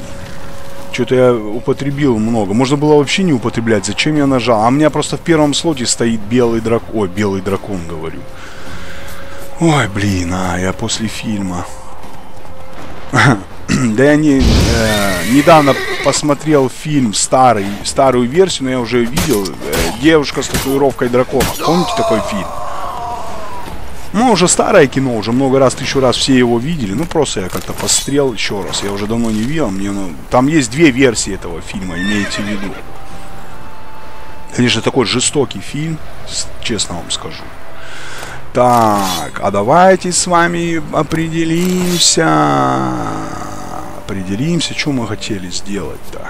Что-то я употребил много. Можно было вообще не употреблять. Зачем я нажал? А у меня просто в первом слоте стоит белый дракон. Ой, белый дракон, говорю. Ой, блин, а, я после фильма. да я не, э, недавно посмотрел фильм старый, старую версию, но я уже видел. Э, Девушка с татуировкой дракона. Помните такой фильм? Ну, уже старое кино, уже много раз, тысячу раз все его видели. Ну, просто я как-то пострел еще раз. Я уже давно не видел. Мне, ну, там есть две версии этого фильма, имейте в виду. Конечно, такой жестокий фильм, честно вам скажу. Так, а давайте с вами определимся. Определимся, что мы хотели сделать-то.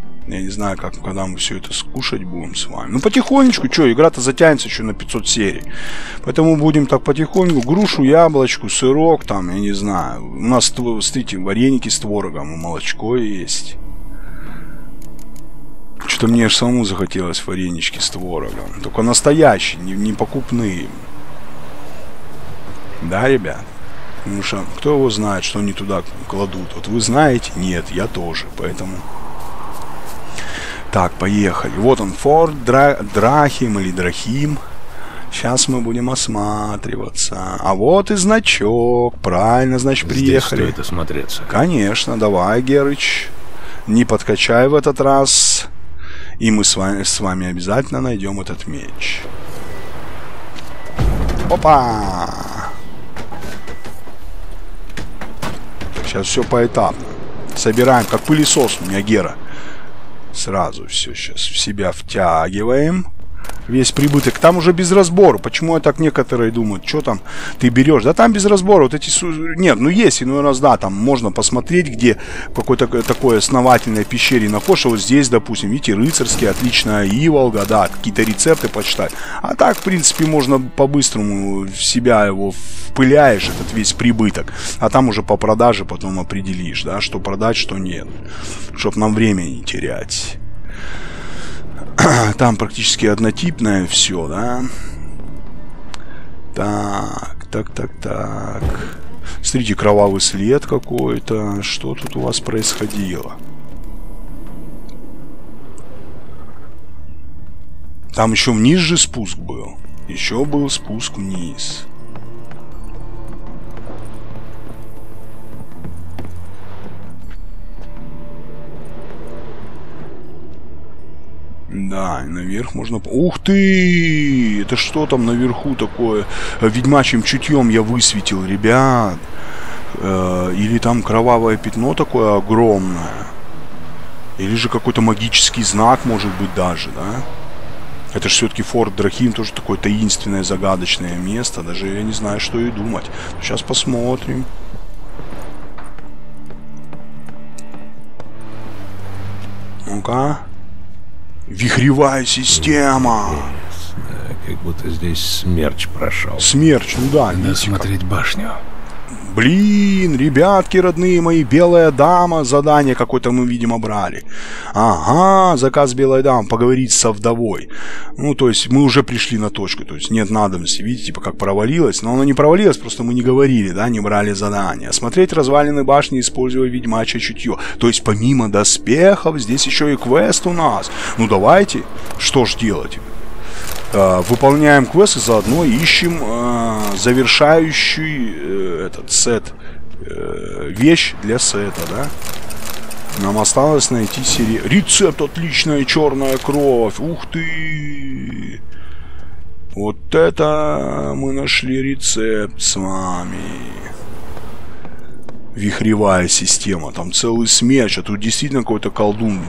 Я не знаю, как, когда мы все это скушать будем с вами. Ну, потихонечку, что, игра-то затянется еще на 500 серий. Поэтому будем так потихоньку. Грушу, яблочку, сырок, там, я не знаю. У нас, смотрите, вареники с творогом, молочко есть. Что-то мне аж самому захотелось варенички с творогом. Только настоящие, не, не покупные. Да, ребят? Потому что кто его знает, что они туда кладут. Вот вы знаете? Нет, я тоже. Поэтому... Так, поехали. Вот он, Форд Дра Драхим или Драхим. Сейчас мы будем осматриваться. А вот и значок. Правильно, значит, приехали. Здесь стоит осмотреться. Конечно, давай, Герыч. Не подкачай в этот раз. И мы с вами, с вами обязательно найдем этот меч. Опа! Сейчас все поэтапно. Собираем, как пылесос у меня Гера. Сразу все сейчас в себя втягиваем. Весь прибыток. Там уже без разбора. Почему я так некоторые думают, что там ты берешь? Да там без разбора. Вот эти... Нет, ну есть иной раз, да, там можно посмотреть, где какой-то такой основательной пещере находишь. Вот здесь, допустим, видите, рыцарский, отличная Иволга, да, какие-то рецепты почитать. А так, в принципе, можно по-быстрому в себя его впыляешь, этот весь прибыток. А там уже по продаже потом определишь, да, что продать, что нет. Чтоб нам время не терять. Там практически однотипное все, да? Так, так, так, так. Смотрите, кровавый след какой-то. Что тут у вас происходило? Там еще вниз же спуск был. Еще был спуск вниз. Да, наверх можно... Ух ты! Это что там наверху такое? Ведьмачьим чутьем я высветил, ребят. Э, или там кровавое пятно такое огромное. Или же какой-то магический знак, может быть, даже, да? Это же все-таки Форт Драхим, тоже такое таинственное, загадочное место. Даже я не знаю, что и думать. Сейчас посмотрим. Ну-ка. Вихревая система. Да, как будто здесь смерч прошел. Смерч, ну да. Надо смотреть башню. Блин, ребятки родные мои, белая дама, задание какое-то мы, видимо, брали. Ага, заказ белой дамы, поговорить со вдовой. Ну, то есть мы уже пришли на точку, то есть нет надобности, видите, типа как провалилось. Но оно не провалилось, просто мы не говорили, да, не брали задание. Смотреть развалины башни, используя ведьмачье чутье. То есть помимо доспехов, здесь еще и квест у нас. Ну, давайте, что ж делать? Э, выполняем квест и заодно ищем э, завершающий э, этот сет э, вещь для сета, да? Нам осталось найти серию. Рецепт отличная черная кровь. Ух ты! Вот это мы нашли рецепт с вами. Вихревая система. Там целый смерч. А тут действительно какой-то колдун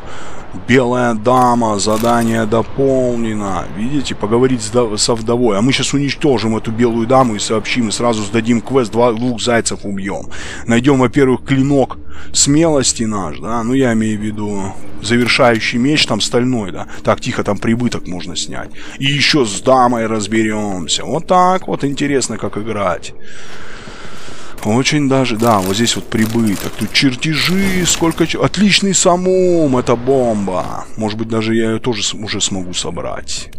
Белая дама, задание дополнено. Видите, поговорить со вдовой. А мы сейчас уничтожим эту белую даму и сообщим, и сразу сдадим квест, два, двух зайцев убьем. Найдем, во-первых, клинок смелости наш, да, ну я имею в виду завершающий меч, там стальной, да. Так, тихо, там прибыток можно снять. И еще с дамой разберемся. Вот так вот интересно, как играть. Очень даже, да, вот здесь вот прибыток. Тут чертежи, сколько... Отличный самум, это бомба. Может быть, даже я ее тоже уже смогу собрать.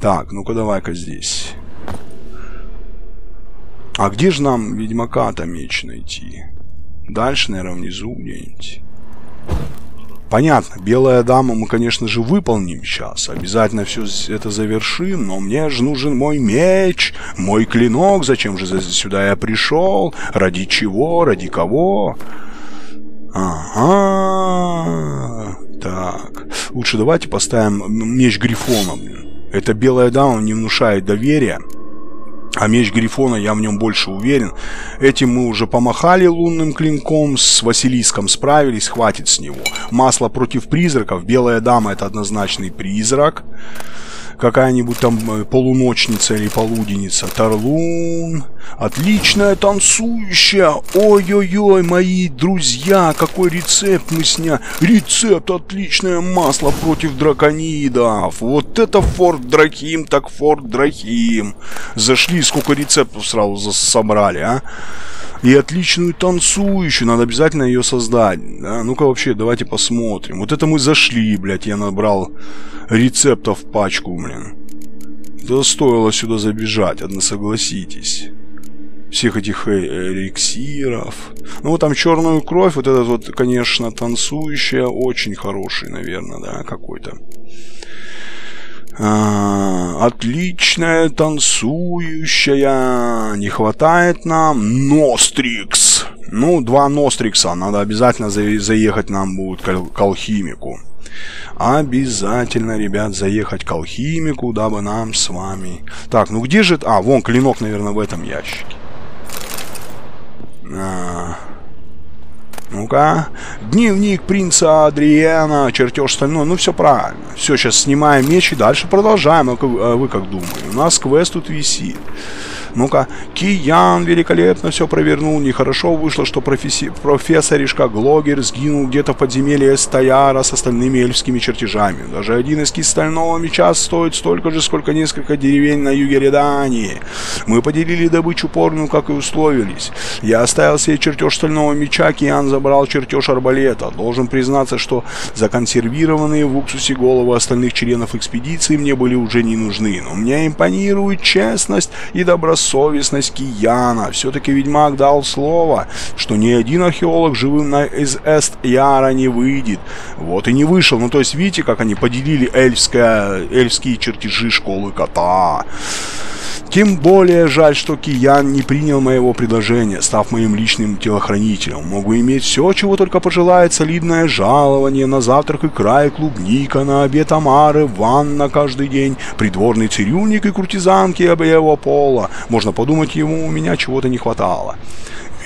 Так, ну-ка давай-ка здесь. А где же нам ведьмака-то меч найти? Дальше, наверное, внизу где-нибудь. Понятно, белая дама мы, конечно же, выполним сейчас. Обязательно все это завершим, но мне же нужен мой меч, мой клинок. Зачем же сюда я пришел? Ради чего? Ради кого? Ага. Так. Лучше давайте поставим меч Грифона. Эта белая дама не внушает доверия. А меч Грифона, я в нем больше уверен. Этим мы уже помахали лунным клинком, с Василиском справились, хватит с него. Масло против призраков, белая дама это однозначный призрак какая-нибудь там э, полуночница или полуденница. Тарлун. Отличная танцующая. Ой-ой-ой, мои друзья, какой рецепт мы сняли. Рецепт отличное масло против драконидов. Вот это Форт Драхим, так Форт Драхим. Зашли, сколько рецептов сразу собрали, а? И отличную танцующую, надо обязательно ее создать. Да? Ну-ка вообще, давайте посмотрим. Вот это мы зашли, блядь, я набрал рецептов пачку, блин. Да стоило сюда забежать, одно согласитесь. Всех этих э, эликсиров. Ну вот там черную кровь, вот этот вот, конечно, танцующая, очень хороший, наверное, да, какой-то. А, отличная танцующая. Не хватает нам Нострикс. Ну, два Нострикса. Надо обязательно заехать нам будет к, к алхимику. Обязательно, ребят, заехать к алхимику, дабы нам с вами... Так, ну где же... А, вон клинок, наверное, в этом ящике. А... Ну-ка. Дневник принца Адриена, чертеж стальной. Ну, все правильно. Все, сейчас снимаем меч и дальше продолжаем. А вы как думаете? У нас квест тут висит. Ну-ка, Киян великолепно все провернул. Нехорошо вышло, что профессоришка Глогер сгинул где-то в подземелье Стояра с остальными эльфскими чертежами. Даже один эскиз стального меча стоит столько же, сколько несколько деревень на юге Редании. Мы поделили добычу порну, как и условились. Я оставил себе чертеж стального меча, Киян забрал чертеж арбалета. Должен признаться, что законсервированные в уксусе головы остальных членов экспедиции мне были уже не нужны. Но мне импонирует честность и добросовестность добросовестность Кияна. Все-таки ведьмак дал слово, что ни один археолог живым на из Эст-Яра не выйдет. Вот и не вышел. Ну, то есть, видите, как они поделили эльфское, эльфские чертежи школы кота. Тем более жаль, что Киян не принял моего предложения, став моим личным телохранителем. Могу иметь все, чего только пожелает, солидное жалование, на завтрак и край клубника, на обед омары, ванна каждый день, придворный цирюльник и куртизанки обоего пола. Можно подумать, ему у меня чего-то не хватало.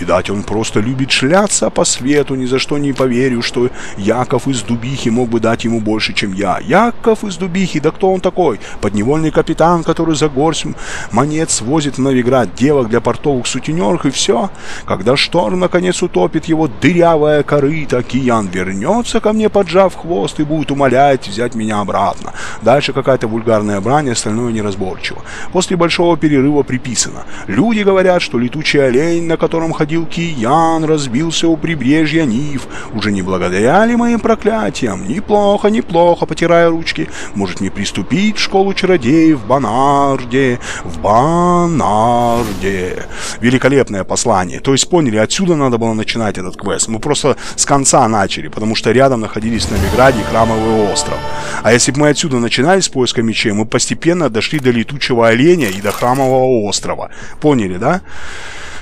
Видать, он просто любит шляться по свету, ни за что не поверю, что Яков из Дубихи мог бы дать ему больше, чем я. Яков из Дубихи, да кто он такой? Подневольный капитан, который за горсть монет свозит в Новиград девок для портовых сутенеров и все. Когда шторм наконец утопит его дырявая корыто, Киян вернется ко мне, поджав хвост, и будет умолять взять меня обратно. Дальше какая-то вульгарная брань, остальное неразборчиво. После большого перерыва приписано. Люди говорят, что летучий олень, на котором ходил ходил Киян, разбился у прибрежья Нив. Уже не благодаря ли моим проклятиям? Неплохо, неплохо, потирая ручки. Может мне приступить в школу чародеев в Банарде? В Банарде. Великолепное послание. То есть поняли, отсюда надо было начинать этот квест. Мы просто с конца начали, потому что рядом находились на Новиграде и Храмовый остров. А если бы мы отсюда начинали с поиска мечей, мы постепенно дошли до летучего оленя и до Храмового острова. Поняли, да?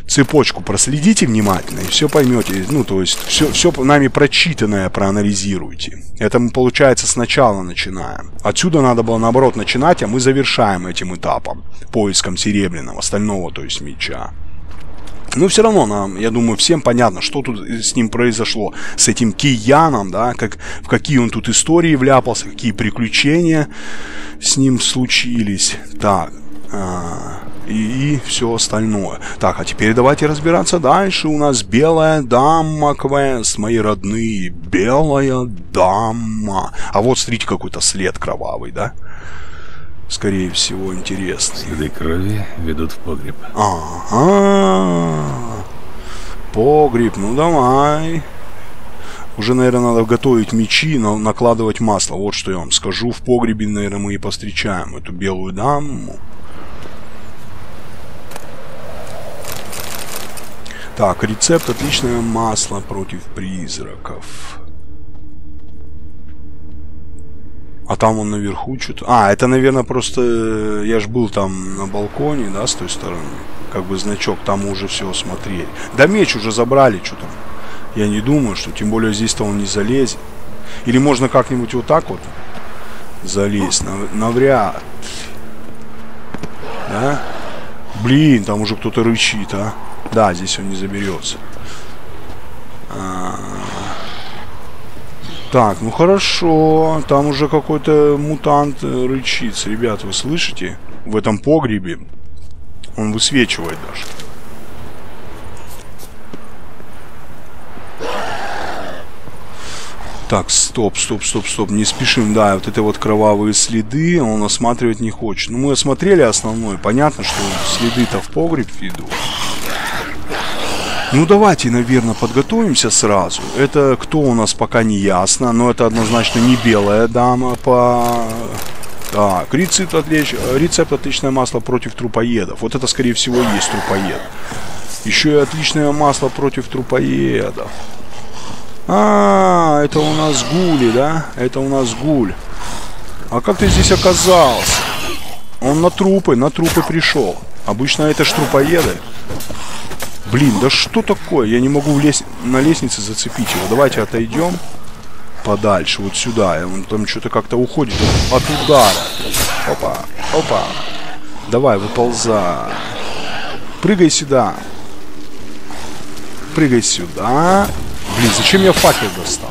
Цепочку проследите внимательно и все поймете. Ну, то есть, все, все нами прочитанное проанализируйте. Это мы, получается, сначала начинаем. Отсюда надо было, наоборот, начинать, а мы завершаем этим этапом. Поиском серебряного, остального, то есть меча. Но все равно нам, я думаю, всем понятно, что тут с ним произошло, с этим Кияном, да, как, в какие он тут истории вляпался, какие приключения с ним случились. Так, и, и все остальное. Так, а теперь давайте разбираться дальше. У нас белая дама квест, мои родные. Белая дама. А вот смотрите, какой-то след кровавый, да? Скорее всего, интересный. Следы крови ведут в погреб. Ага. Погреб, ну давай. Уже, наверное, надо готовить мечи, но накладывать масло. Вот что я вам скажу. В погребе, наверное, мы и повстречаем эту белую даму. Так, рецепт отличное масло против призраков. А там он наверху что-то... А, это, наверное, просто... э, Я ж был там на балконе, да, с той стороны. Как бы значок, там уже все смотрели. Да меч уже забрали, что там. Я не думаю, что... Тем более здесь-то он не залезет. Или можно как-нибудь вот так вот залезть. Нав... Навряд. Да? Блин, там уже кто-то рычит, а. Да, здесь он не заберется. А... Так, ну хорошо. Там уже какой-то мутант э, рычится. Ребят, вы слышите? В этом погребе. Он высвечивает даже. Так, стоп, стоп, стоп, стоп, не спешим, да, вот это вот кровавые следы, он осматривать не хочет. Ну, мы осмотрели основной, понятно, что следы-то в погреб ведут. Ну давайте, наверное, подготовимся сразу. Это кто у нас пока не ясно, но это однозначно не белая дама по... Так, рецепт, отлич... рецепт отличное масло против трупоедов. Вот это, скорее всего, и есть трупоед. Еще и отличное масло против трупоедов. А, это у нас гули, да? Это у нас гуль. А как ты здесь оказался? Он на трупы, на трупы пришел. Обычно это ж трупоеды. Блин, да что такое? Я не могу лес... на лестнице зацепить его. Давайте отойдем подальше, вот сюда. Он там что-то как-то уходит от удара. Опа, опа. Давай, выползай. Прыгай сюда. Прыгай сюда. Блин, зачем я факел достал?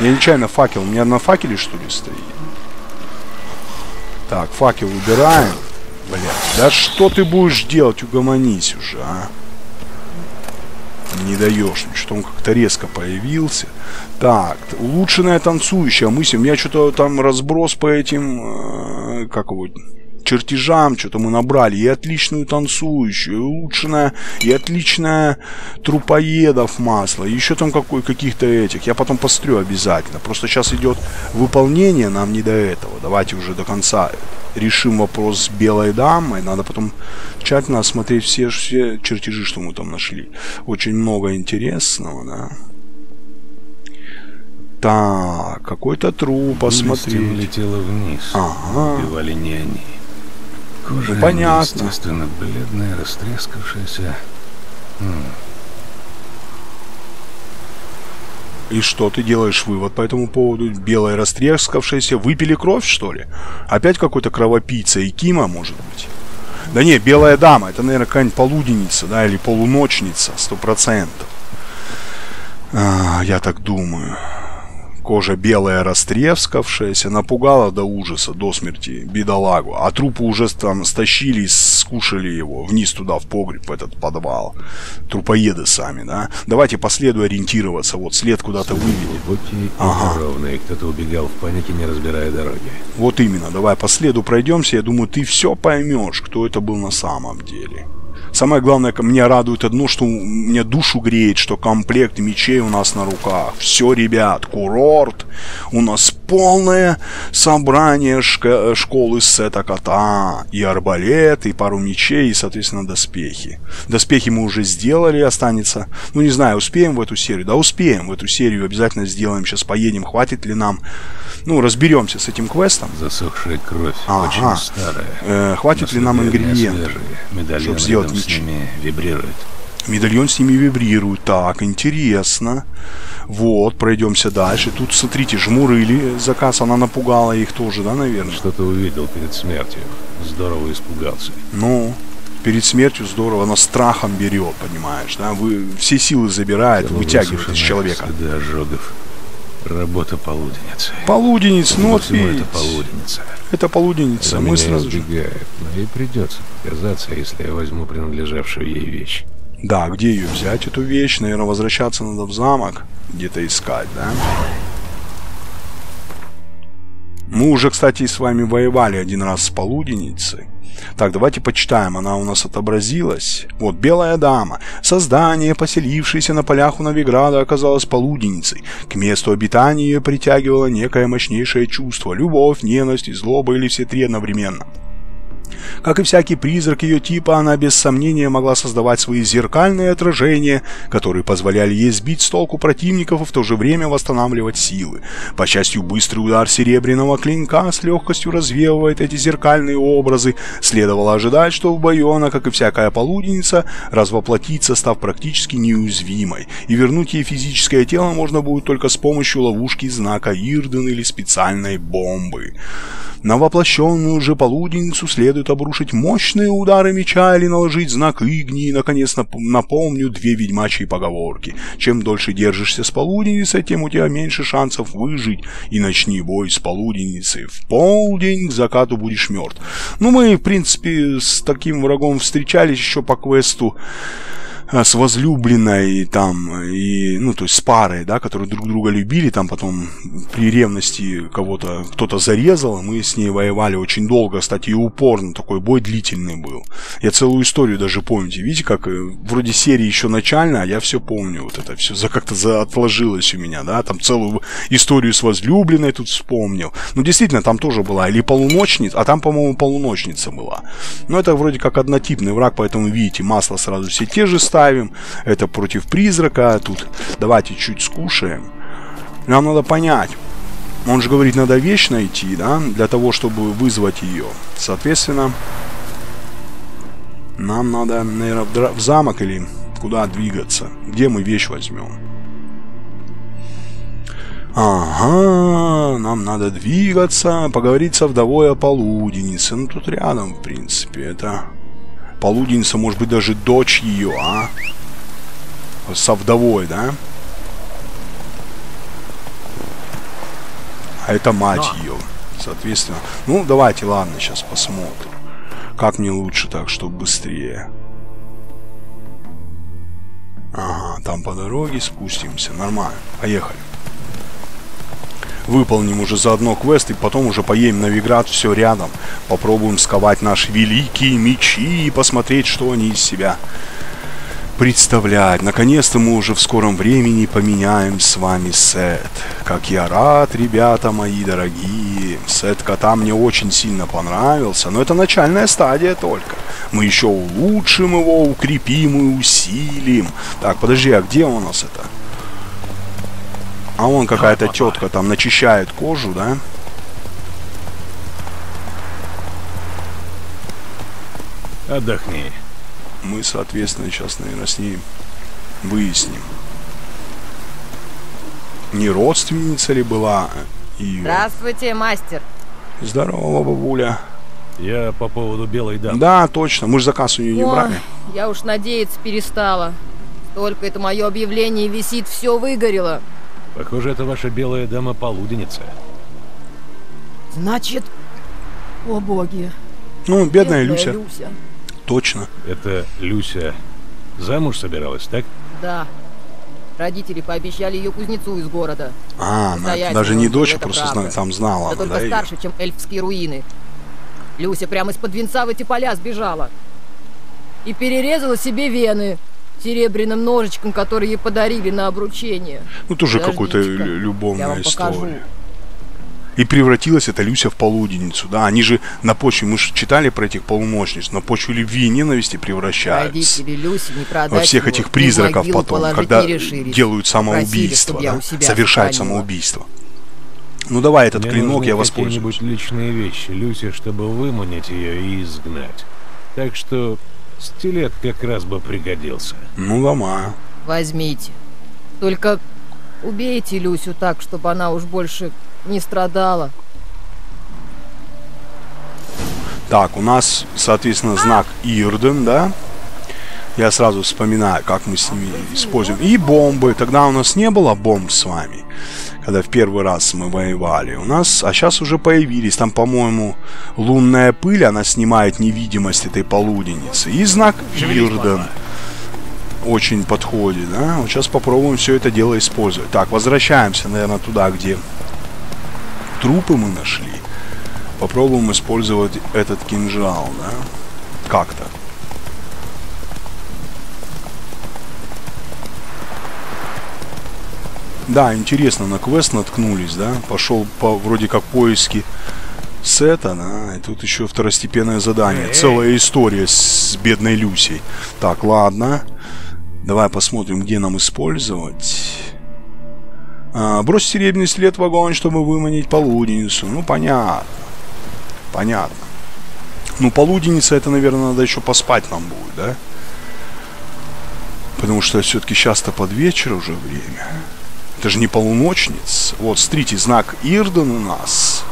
Я нечаянно факел. У меня на факеле, что ли, стоит? Так, факел убираем. Блядь, да что ты будешь делать? Угомонись уже, а не даешь. Что-то он как-то резко появился. Так, улучшенная танцующая мысль. У меня что-то там разброс по этим... Э, как его... чертежам что-то мы набрали и отличную танцующую, и улучшенное, и отличное трупоедов масло, еще там какой, каких-то этих. Я потом пострю обязательно. Просто сейчас идет выполнение, нам не до этого. Давайте уже до конца решим вопрос с белой дамой. Надо потом тщательно осмотреть все, все чертежи, что мы там нашли. Очень много интересного, да. Так, какой-то труп, посмотри. летела вниз. Ага. Убивали не они. Кожа Ну, понятно. естественно, бледная, растрескавшаяся. И что ты делаешь вывод по этому поводу? Белая растрескавшаяся. Выпили кровь, что ли? Опять какой-то кровопийца и Кима, может быть? Да не, белая дама. Это, наверное, какая-нибудь полуденница, да, или полуночница, сто процентов. А, я так думаю. Кожа белая, растрескавшаяся, напугала до ужаса, до смерти бедолагу. А трупы уже там стащили и скушали его вниз туда, в погреб, в этот подвал. Трупоеды сами, да? Давайте по следу ориентироваться. Вот след куда-то вывели. Глубокие Ага. ровные. Кто-то убегал в панике, не разбирая дороги. Вот именно. Давай по следу пройдемся. Я думаю, ты все поймешь, кто это был на самом деле. Самое главное, меня радует одно, что у- мне душу греет, что комплект мечей у нас на руках. Все, ребят, курорт. У нас полное собрание э, школы сета кота. И арбалет, и пару мечей, и, соответственно, доспехи. Доспехи мы уже сделали, останется... Ну, не знаю, успеем в эту серию? Да, успеем в эту серию. Обязательно сделаем. Сейчас поедем, хватит ли нам. Ну, разберемся с этим квестом. Засохшая кровь, Ага. очень старая. Э, хватит ли Но нам следы не ингредиентов? свежие. Медальон чтоб сделать с ними вибрирует. Медальон с ними вибрирует. Так, интересно. Вот, пройдемся дальше. Тут, смотрите, жмурыли заказ. Она напугала их тоже, да, наверное? Что-то увидел перед смертью. Здорово испугался. Ну, перед смертью здорово. Она страхом берет, понимаешь, да? Вы все силы забирает, Тело вытягивает из человека. Следы ожогов. Работа полуденницы. Полуденец, ну вот видите. это полуденница. Это полуденница. Мы сразу избегает, но и придется показаться, если я возьму принадлежавшую ей вещь. Да, где ее взять, эту вещь? Наверное, возвращаться надо в замок. Где-то искать, да? Мы уже, кстати, с вами воевали один раз с полуденницей. Так, давайте почитаем, она у нас отобразилась. Вот, белая дама. Создание, поселившееся на полях у Новиграда, оказалось полуденницей. К месту обитания ее притягивало некое мощнейшее чувство. Любовь, ненависть и злоба или все три одновременно. Как и всякий призрак ее типа, она без сомнения могла создавать свои зеркальные отражения, которые позволяли ей сбить с толку противников и в то же время восстанавливать силы. По счастью, быстрый удар серебряного клинка с легкостью развеивает эти зеркальные образы. Следовало ожидать, что в бою она, как и всякая полуденница, развоплотится, став практически неуязвимой, и вернуть ей физическое тело можно будет только с помощью ловушки знака Ирден или специальной бомбы. На воплощенную же полуденницу следует обрушить мощные удары меча или наложить знак Игни. И, наконец, нап- напомню две ведьмачьи поговорки. Чем дольше держишься с полуденницей, тем у тебя меньше шансов выжить. И начни бой с полуденницей. В полдень к закату будешь мертв. Ну, мы, в принципе, с таким врагом встречались еще по квесту с возлюбленной там и ну то есть с парой да которые друг друга любили там потом при ревности кого-то кто-то зарезал и мы с ней воевали очень долго кстати и упорно такой бой длительный был. Я целую историю даже помните видите как э, вроде серии еще начальная а я все помню вот это все за как-то за отложилось у меня да там целую историю с возлюбленной тут вспомнил. Ну действительно там тоже была или полуночница а там по-моему полуночница была. Но это вроде как однотипный враг поэтому видите масло сразу все те же ставим это против призрака тут давайте чуть скушаем нам надо понять он же говорит, надо вещь найти, да, для того, чтобы вызвать ее. Соответственно, нам надо, наверное, в замок или куда двигаться. Где мы вещь возьмем? Ага, нам надо двигаться, поговорить со вдовой о полуденнице. Ну, тут рядом, в принципе, это... Полуденница, может быть, даже дочь ее, а? Со вдовой, да? А это мать ее, соответственно. Ну, давайте, ладно, сейчас посмотрим. Как мне лучше так, чтобы быстрее. Ага, там по дороге спустимся. Нормально. Поехали. Выполним уже заодно квест и потом уже поедем на Виград, все рядом. Попробуем сковать наши великие мечи и посмотреть, что они из себя представлять. Наконец-то мы уже в скором времени поменяем с вами сет. Как я рад, ребята мои дорогие. Сет кота мне очень сильно понравился, но это начальная стадия только. Мы еще улучшим его, укрепим и усилим. Так, подожди, а где у нас это? А вон какая-то тетка там начищает кожу, да? Отдохни. Мы, соответственно, сейчас, наверное, с ней выясним. Не родственница ли была ее? Здравствуйте, мастер. Здорово, бабуля. Я по поводу белой дамы. Да, точно. Мы же заказ у нее не Ой, брали. я уж надеяться перестала. Только это мое объявление висит, все выгорело. Похоже, это ваша белая дама полуденница. Значит, о боги. Ну, бедная бедная Люся. Люся. Точно. Это Люся замуж собиралась, так? Да. Родители пообещали ее кузнецу из города. А, она Настоятельно даже не был, дочь, просто зна- там знала. Да она, только да, старше, чем эльфские руины. Люся прямо из-под венца в эти поля сбежала. И перерезала себе вены серебряным ножичком, который ей подарили на обручение. Ну, тоже какой-то любовная покажу. история. И превратилась эта Люся в полуденницу. Да, они же на почве, мы же читали про этих полуночниц, на почве любви и ненависти превращаются. Родители Люси не продать Во всех его, этих призраков потом, когда делают самоубийство, да, совершают сохранила. самоубийство. Ну давай этот Мне клинок я воспользуюсь. какие-нибудь личные вещи Люси, чтобы выманить ее и изгнать. Так что стилет как раз бы пригодился. Ну давай. Возьмите. Только убейте Люсю так, чтобы она уж больше не страдала. Так, у нас, соответственно, знак Ирден, да? Я сразу вспоминаю, как мы с ними используем. И бомбы. Тогда у нас не было бомб с вами, когда в первый раз мы воевали. У нас, а сейчас уже появились. Там, по-моему, лунная пыль, она снимает невидимость этой полуденницы. И знак Ирден очень подходит, да? Вот сейчас попробуем все это дело использовать. Так, возвращаемся, наверное, туда, где трупы мы нашли. Попробуем использовать этот кинжал, да? Как-то. Да, интересно, на квест наткнулись, да? Пошел по вроде как поиски сета, да? И тут еще второстепенное задание. Целая история с бедной Люсей. Так, ладно. Давай посмотрим, где нам использовать. А, брось серебряный след в огонь, чтобы выманить полуденницу. Ну, понятно. Понятно. Ну, полуденница, это, наверное, надо еще поспать нам будет, да? Потому что все-таки сейчас-то под вечер уже время. Это же не полуночниц. Вот, смотрите, знак Ирден у нас.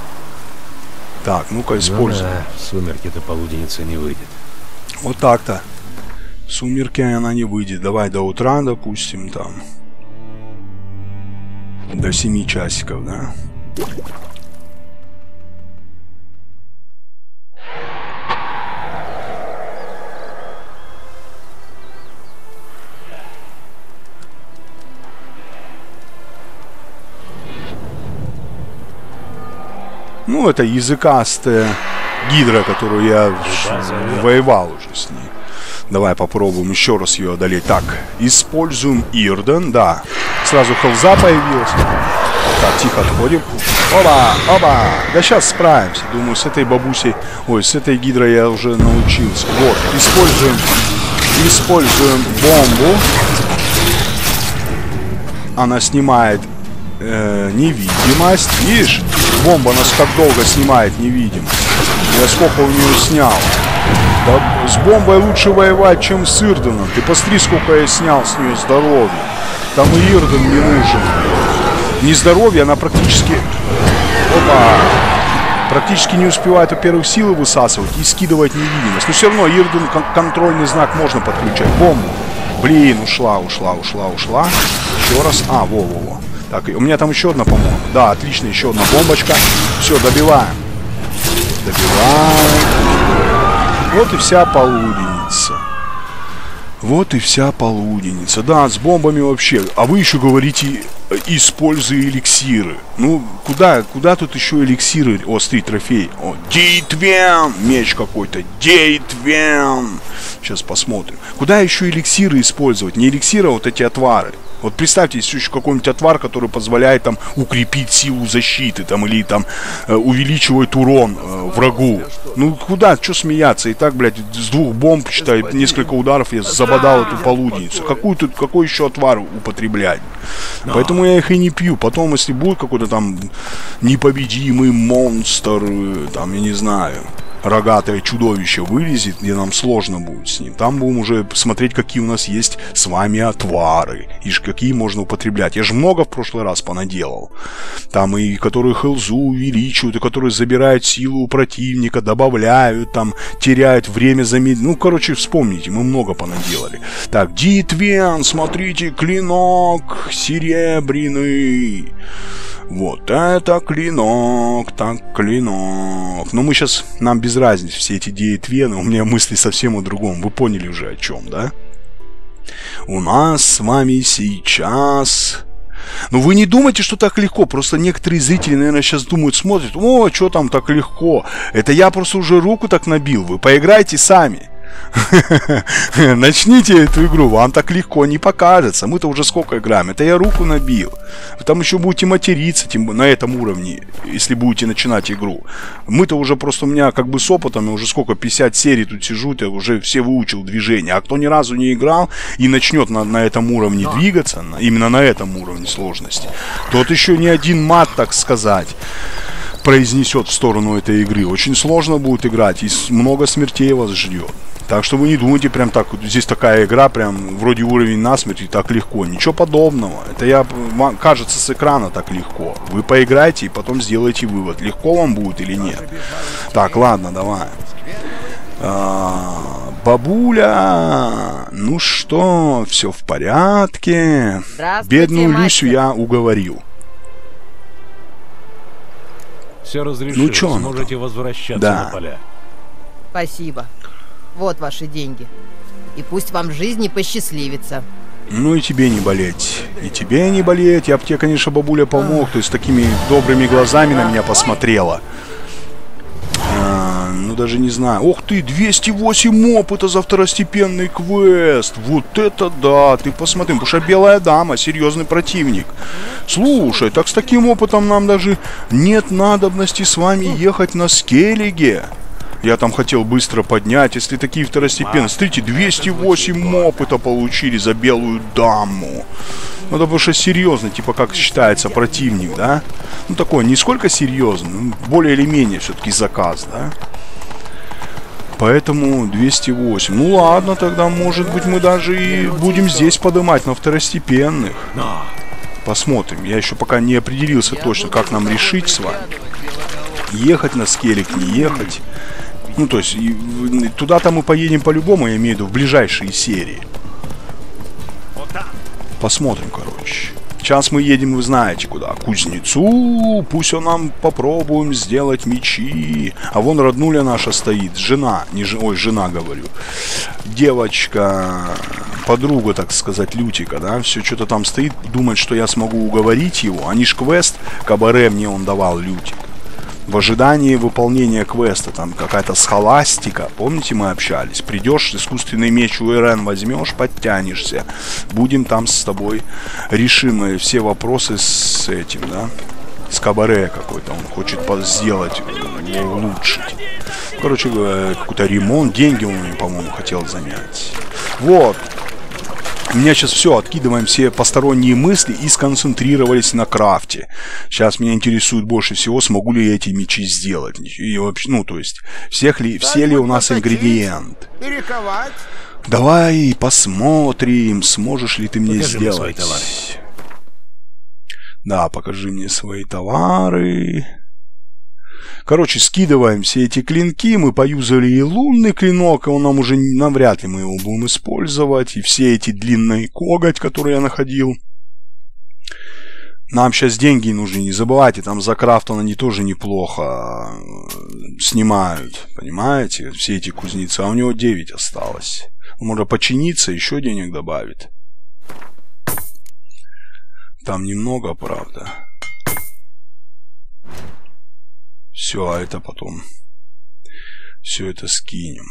Так, ну-ка, используем. Да, в сумерки-то полуденница не выйдет. Вот так-то. В Сумерки она не выйдет. Давай до утра, допустим, там. До 7 часиков, да? Ну, это языкастая гидра, которую я воевал уже с ней. Давай попробуем еще раз ее одолеть. Так, используем Ирден, да. Сразу холза появилась. Так, тихо отходим. Оба, оба. Да сейчас справимся. Думаю, с этой бабусей, ой, с этой гидрой я уже научился. Вот, используем, используем бомбу. Она снимает э, невидимость. Видишь, бомба нас как долго снимает невидимость. Я сколько у нее снял. Да, с бомбой лучше воевать, чем с Ирденом. Ты посмотри, сколько я снял с нее здоровья. Там и Ирден не нужен. Не здоровье, она практически... Опа! Практически не успевает, во-первых, силы высасывать и скидывать невидимость. Но все равно Ирден кон- контрольный знак можно подключать. Бомбу. Блин, ушла, ушла, ушла, ушла. Еще раз. А, во-во-во. Так, у меня там еще одна, по-моему. Да, отлично, еще одна бомбочка. Все, добиваем. Добиваем. Вот и вся полуденница. Вот и вся полуденница. Да, с бомбами вообще. А вы еще говорите, э, используя эликсиры. Ну, куда, куда тут еще эликсиры? Острый трофей. О, Дейтвен! Меч какой-то. Дейтвен! Сейчас посмотрим. Куда еще эликсиры использовать? Не эликсиры, а вот эти отвары. Вот представьте, есть еще какой-нибудь отвар, который позволяет там укрепить силу защиты, там, или там э, увеличивает урон э, врагу. Ну куда, что смеяться? И так, блядь, с двух бомб, считай, несколько ударов я забодал эту полудницу. Какую тут, какой еще отвар употреблять? Поэтому я их и не пью. Потом, если будет какой-то там непобедимый монстр, э, там, я не знаю, рогатое чудовище вылезет, где нам сложно будет с ним. Там будем уже смотреть, какие у нас есть с вами отвары, и какие можно употреблять. Я же много в прошлый раз понаделал. Там и которые хелзу увеличивают, и которые забирают силу у противника, добавляют, там, теряют время замед... Ну, короче, вспомните, мы много понаделали. Так, Дитвен, смотрите, клинок серебряный. Вот это клинок, так клинок. Но мы сейчас, нам без разницы, все эти диетвены, у меня мысли совсем о другом. Вы поняли уже о чем, да? У нас с вами сейчас... Ну вы не думайте, что так легко. Просто некоторые зрители, наверное, сейчас думают, смотрят, о, что там так легко. Это я просто уже руку так набил. Вы поиграйте сами. Начните эту игру, вам так легко не покажется. Мы-то уже сколько играем, это я руку набил. Вы там еще будете материться тем, на этом уровне, если будете начинать игру. Мы-то уже просто у меня как бы с опытом, я уже сколько, 50 серий тут сижу, я уже все выучил движения. А кто ни разу не играл и начнет на, на этом уровне двигаться, на, именно на этом уровне сложности, тот еще не один мат, так сказать произнесет в сторону этой игры. Очень сложно будет играть, и много смертей вас ждет. Так что вы не думайте прям так, вот здесь такая игра, прям вроде уровень насмерть и так легко. Ничего подобного. Это я, вам кажется с экрана так легко. Вы поиграйте и потом сделайте вывод, легко вам будет или нет. Так, ладно, давай. А, бабуля, ну что, все в порядке. Бедную мастер. Люсю я уговорил. Все разрешилось, Ну, можете возвращаться Да. на поля. Спасибо. Вот ваши деньги. И пусть вам в жизни посчастливится. Ну и тебе не болеть. И тебе не болеть. Я бы тебе, конечно, бабуля помог. То есть такими добрыми глазами на меня посмотрела. А, ну даже не знаю. Ух ты, 208 опыта за второстепенный квест. Вот это да. Ты посмотри, потому что белая дама, серьезный противник. Слушай, так с таким опытом нам даже нет надобности с вами ехать на скеллиге. Я там хотел быстро поднять, если такие второстепенные. Смотрите, 208 опыта получили за белую даму. Ну, это потому что серьезно, типа, как считается противник, да? Ну, такой, не сколько серьезно, ну, более или менее все-таки заказ, да? Поэтому 208. Ну ладно, тогда, может быть, мы даже и будем здесь подымать на второстепенных. Посмотрим. Я еще пока не определился точно, как нам решить с вами. Ехать на скелик, не ехать. Ну, то есть, туда-то мы поедем по-любому, я имею в виду, в ближайшие серии. Посмотрим, короче. Сейчас мы едем, вы знаете куда. Кузнецу. Пусть он нам попробуем сделать мечи. А вон роднуля наша стоит. Жена. Не ж... Ой, жена говорю. Девочка. Подруга, так сказать, Лютика, да. Все что-то там стоит. Думает, что я смогу уговорить его. Они ж квест кабаре мне он давал, Лютик в ожидании выполнения квеста, там какая-то схоластика, помните мы общались, придешь, искусственный меч у РН возьмешь, подтянешься, будем там с тобой решим э, все вопросы с этим, да, с кабаре какой-то, он хочет сделать, улучшить. Короче какой-то ремонт, деньги он, по-моему, хотел занять. Вот, у меня сейчас все, откидываем все посторонние мысли и сконцентрировались на крафте. Сейчас меня интересует больше всего, смогу ли я эти мечи сделать. И вообще, ну, то есть, всех ли, все ли у нас. Перековать? Давай посмотрим, сможешь ли ты мне Покажи мне свои сделать. товары. Да, покажи мне свои товары. Короче, скидываем все эти клинки. Мы поюзали и лунный клинок, и он нам уже навряд ли мы его будем использовать. И все эти длинные коготь, которые я находил. Нам сейчас деньги нужны, не забывайте, там за крафт они тоже неплохо э, снимают, понимаете, все эти кузнецы, а у него 9 осталось. Может починиться, еще денег добавит. Там немного, правда. Все, а это потом. Все это скинем.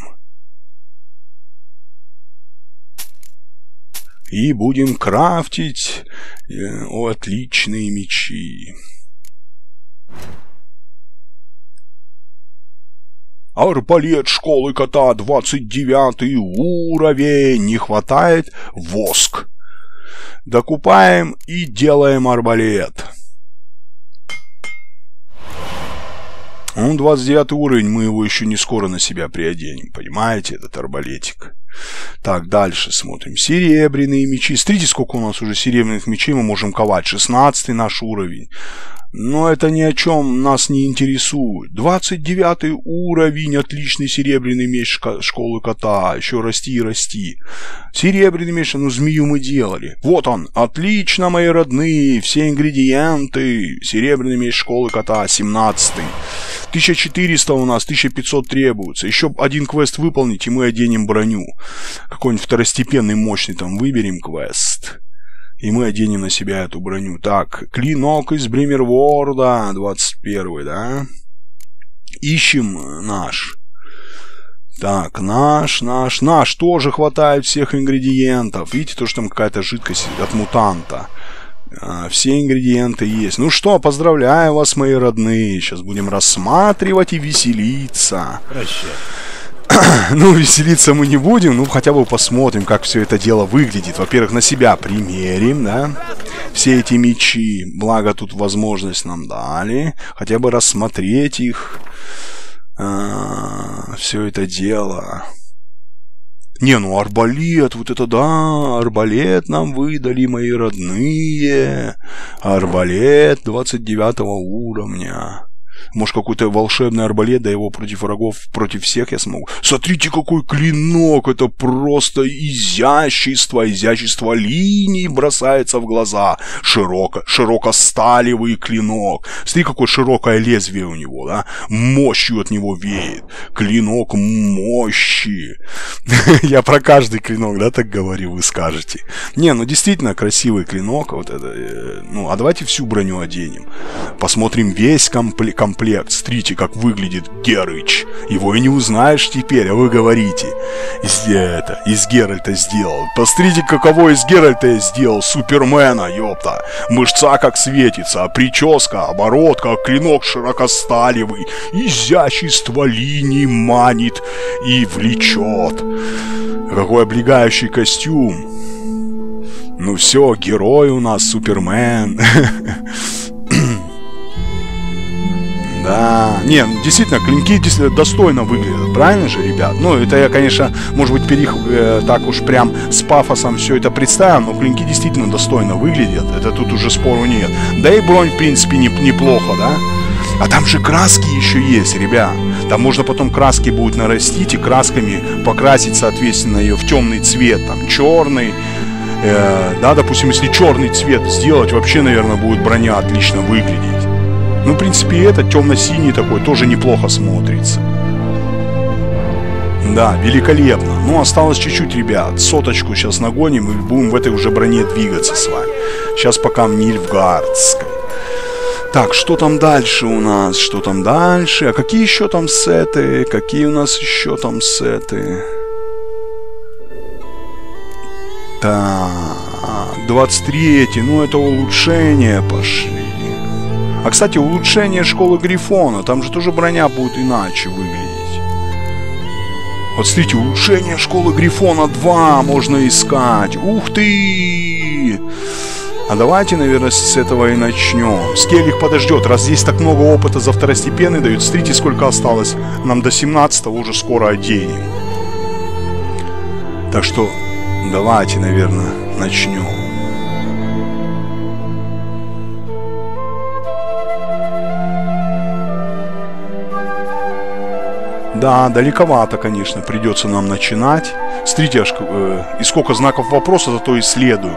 И будем крафтить э, отличные мечи. Арбалет школы кота 29 уровень. Не хватает воск. Докупаем и делаем арбалет. Он 29 уровень, мы его еще не скоро на себя приоденем, понимаете, этот арбалетик. Так, дальше смотрим. Серебряные мечи. Смотрите, сколько у нас уже серебряных мечей мы можем ковать. 16 наш уровень. Но это ни о чем нас не интересует. 29 уровень, отличный серебряный меч школы кота. Еще расти и расти. Серебряный меч, ну змею мы делали. Вот он, отлично, мои родные, все ингредиенты. Серебряный меч школы кота, 17 1400 у нас, 1500 требуется. Еще один квест выполнить, и мы оденем броню. Какой-нибудь второстепенный мощный там выберем квест. И мы оденем на себя эту броню. Так, клинок из Бримерворда, 21 да? Ищем наш. Так, наш, наш, наш тоже хватает всех ингредиентов. Видите, то, что там какая-то жидкость от мутанта. А, все ингредиенты есть. Ну что, поздравляю вас, мои родные. Сейчас будем рассматривать и веселиться. Прощай. ну, веселиться мы не будем, ну, хотя бы посмотрим, как все это дело выглядит. Во-первых, на себя примерим, да, все эти мечи. Благо, тут возможность нам дали. Хотя бы рассмотреть их. А, все это дело. Не, ну арбалет, вот это да, арбалет нам выдали мои родные. Арбалет 29 уровня. Может, какой-то волшебный арбалет, да его против врагов, против всех я смогу. Смотрите, какой клинок! Это просто изящество, изящество линий бросается в глаза. Широко, широкосталевый клинок. Смотри, какое широкое лезвие у него, да? Мощью от него веет. Клинок мощи. Я про каждый клинок, да, так говорю, вы скажете. Не, ну действительно красивый клинок. Вот это, э, ну, а давайте всю броню оденем. Посмотрим весь комплект комплект. Смотрите, как выглядит Герыч. Его и не узнаешь теперь, а вы говорите. Из, это, из Геральта сделал. Посмотрите, каково из Геральта я сделал Супермена, ёпта. Мышца как светится, а прическа, оборот, как клинок широкосталевый. Изящество линий манит и влечет. Какой облегающий костюм. Ну все, герой у нас, Супермен. Да, не, ну, действительно, клинки достойно выглядят, правильно же, ребят? Ну, это я, конечно, может быть, перех... э, так уж прям с пафосом все это представил, но клинки действительно достойно выглядят, это тут уже спору нет. Да и бронь, в принципе, не, неплохо, да? А там же краски еще есть, ребят. Там можно потом краски будет нарастить и красками покрасить, соответственно, ее в темный цвет, там, черный, э, да, допустим, если черный цвет сделать, вообще, наверное, будет броня отлично выглядеть. Ну, в принципе, и этот темно-синий такой тоже неплохо смотрится. Да, великолепно. Ну, осталось чуть-чуть, ребят. Соточку сейчас нагоним и будем в этой уже броне двигаться с вами. Сейчас пока в Нильфгардской. Так, что там дальше у нас? Что там дальше? А какие еще там сеты? Какие у нас еще там сеты? Так, 23 ну это улучшения пошли. А, кстати, улучшение школы Грифона. Там же тоже броня будет иначе выглядеть. Вот смотрите, улучшение школы Грифона 2 можно искать. Ух ты! А давайте, наверное, с этого и начнем. Скеллих подождет, раз здесь так много опыта за второстепенный дают. Смотрите, сколько осталось. Нам до 17 уже скоро оденем. Так что давайте, наверное, начнем. Да, далековато, конечно, придется нам начинать. Смотрите, аж, э, и сколько знаков вопроса, зато исследуем.